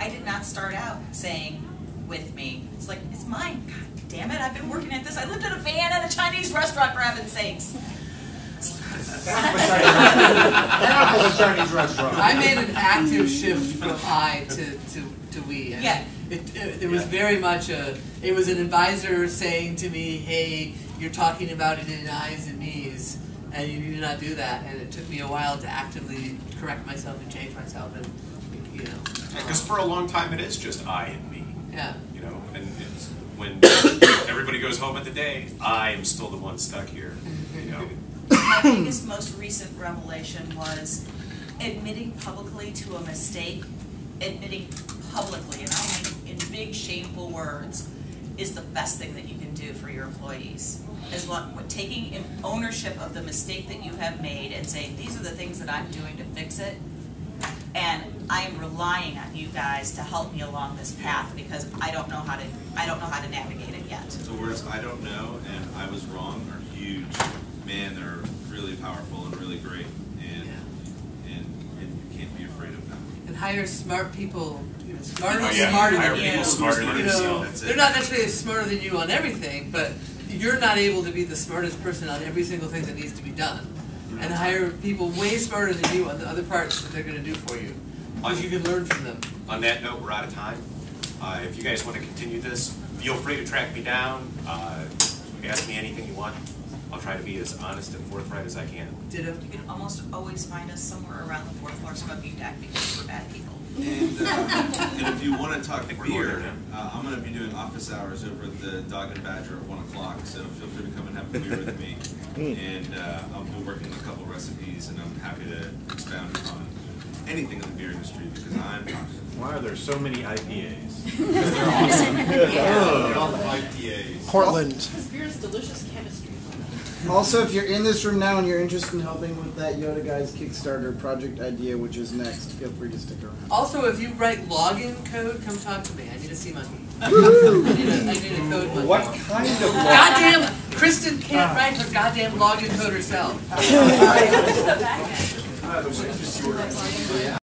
I did not start out saying with me. It's like, it's mine. God damn it, I've been working at this. I lived in a van at a Chinese restaurant for heaven's sakes. a Chinese restaurant. I made an active shift from I to, to, to we. I mean, Yeah. It, it, it was very much a, it was an advisor saying to me, hey, you're talking about it in I's and me's, and you need to not do that. And it took me a while to actively correct myself and change myself, and, you know. because for a long time it is just I and me. Yeah. You know, and it's when everybody goes home at the day, I am still the one stuck here. You know, My biggest, most recent revelation was admitting publicly to a mistake, admitting publicly, and I mean in big shameful words, is the best thing that you can do for your employees. Is what, what taking ownership of the mistake that you have made and saying, these are the things that I'm doing to fix it. And I am relying on you guys to help me along this path because I don't know how to, I don't know how to navigate it yet. The words "I don't know" and "I was wrong" are huge. Man, they're really powerful and really great, and and, and you can't be afraid of them. And hire smart people, you know, smarter, Oh, yeah. smarter Hire than people you. smarter than you know, that's they're not necessarily smarter than you on everything, but you're not able to be the smartest person on every single thing that needs to be done. And hire people way smarter than you on the other parts that they're going to do for you, because you can learn from them. on that note, we're out of time. Uh, if you guys want to continue this, feel free to track me down. Uh, ask me anything you want. I'll try to be as honest and forthright as I can. Ditto. You can almost always find us somewhere around the fourth floor smoking deck because we're bad people. And, uh, and if you want to talk think we're beer, uh, I'm going to be doing office hours over at the Dog and Badger at one o'clock. So feel free to come and have a beer with me. And uh, I'll be working on a couple recipes, and I'm happy to expound upon anything in the beer industry because I'm talkative. Why are there so many IPAs? Because they're awesome. Yeah. All the IPAs. Portland. Because beer is delicious chemistry. Also, if you're in this room now and you're interested in helping with that Yoda Guys Kickstarter project idea, which is next, feel free to stick around. Also, if you write login code, come talk to me. I need to see monkey. I need a, I need a code monkey. What kind of login? Goddamn, Kristin can't write her goddamn login code herself.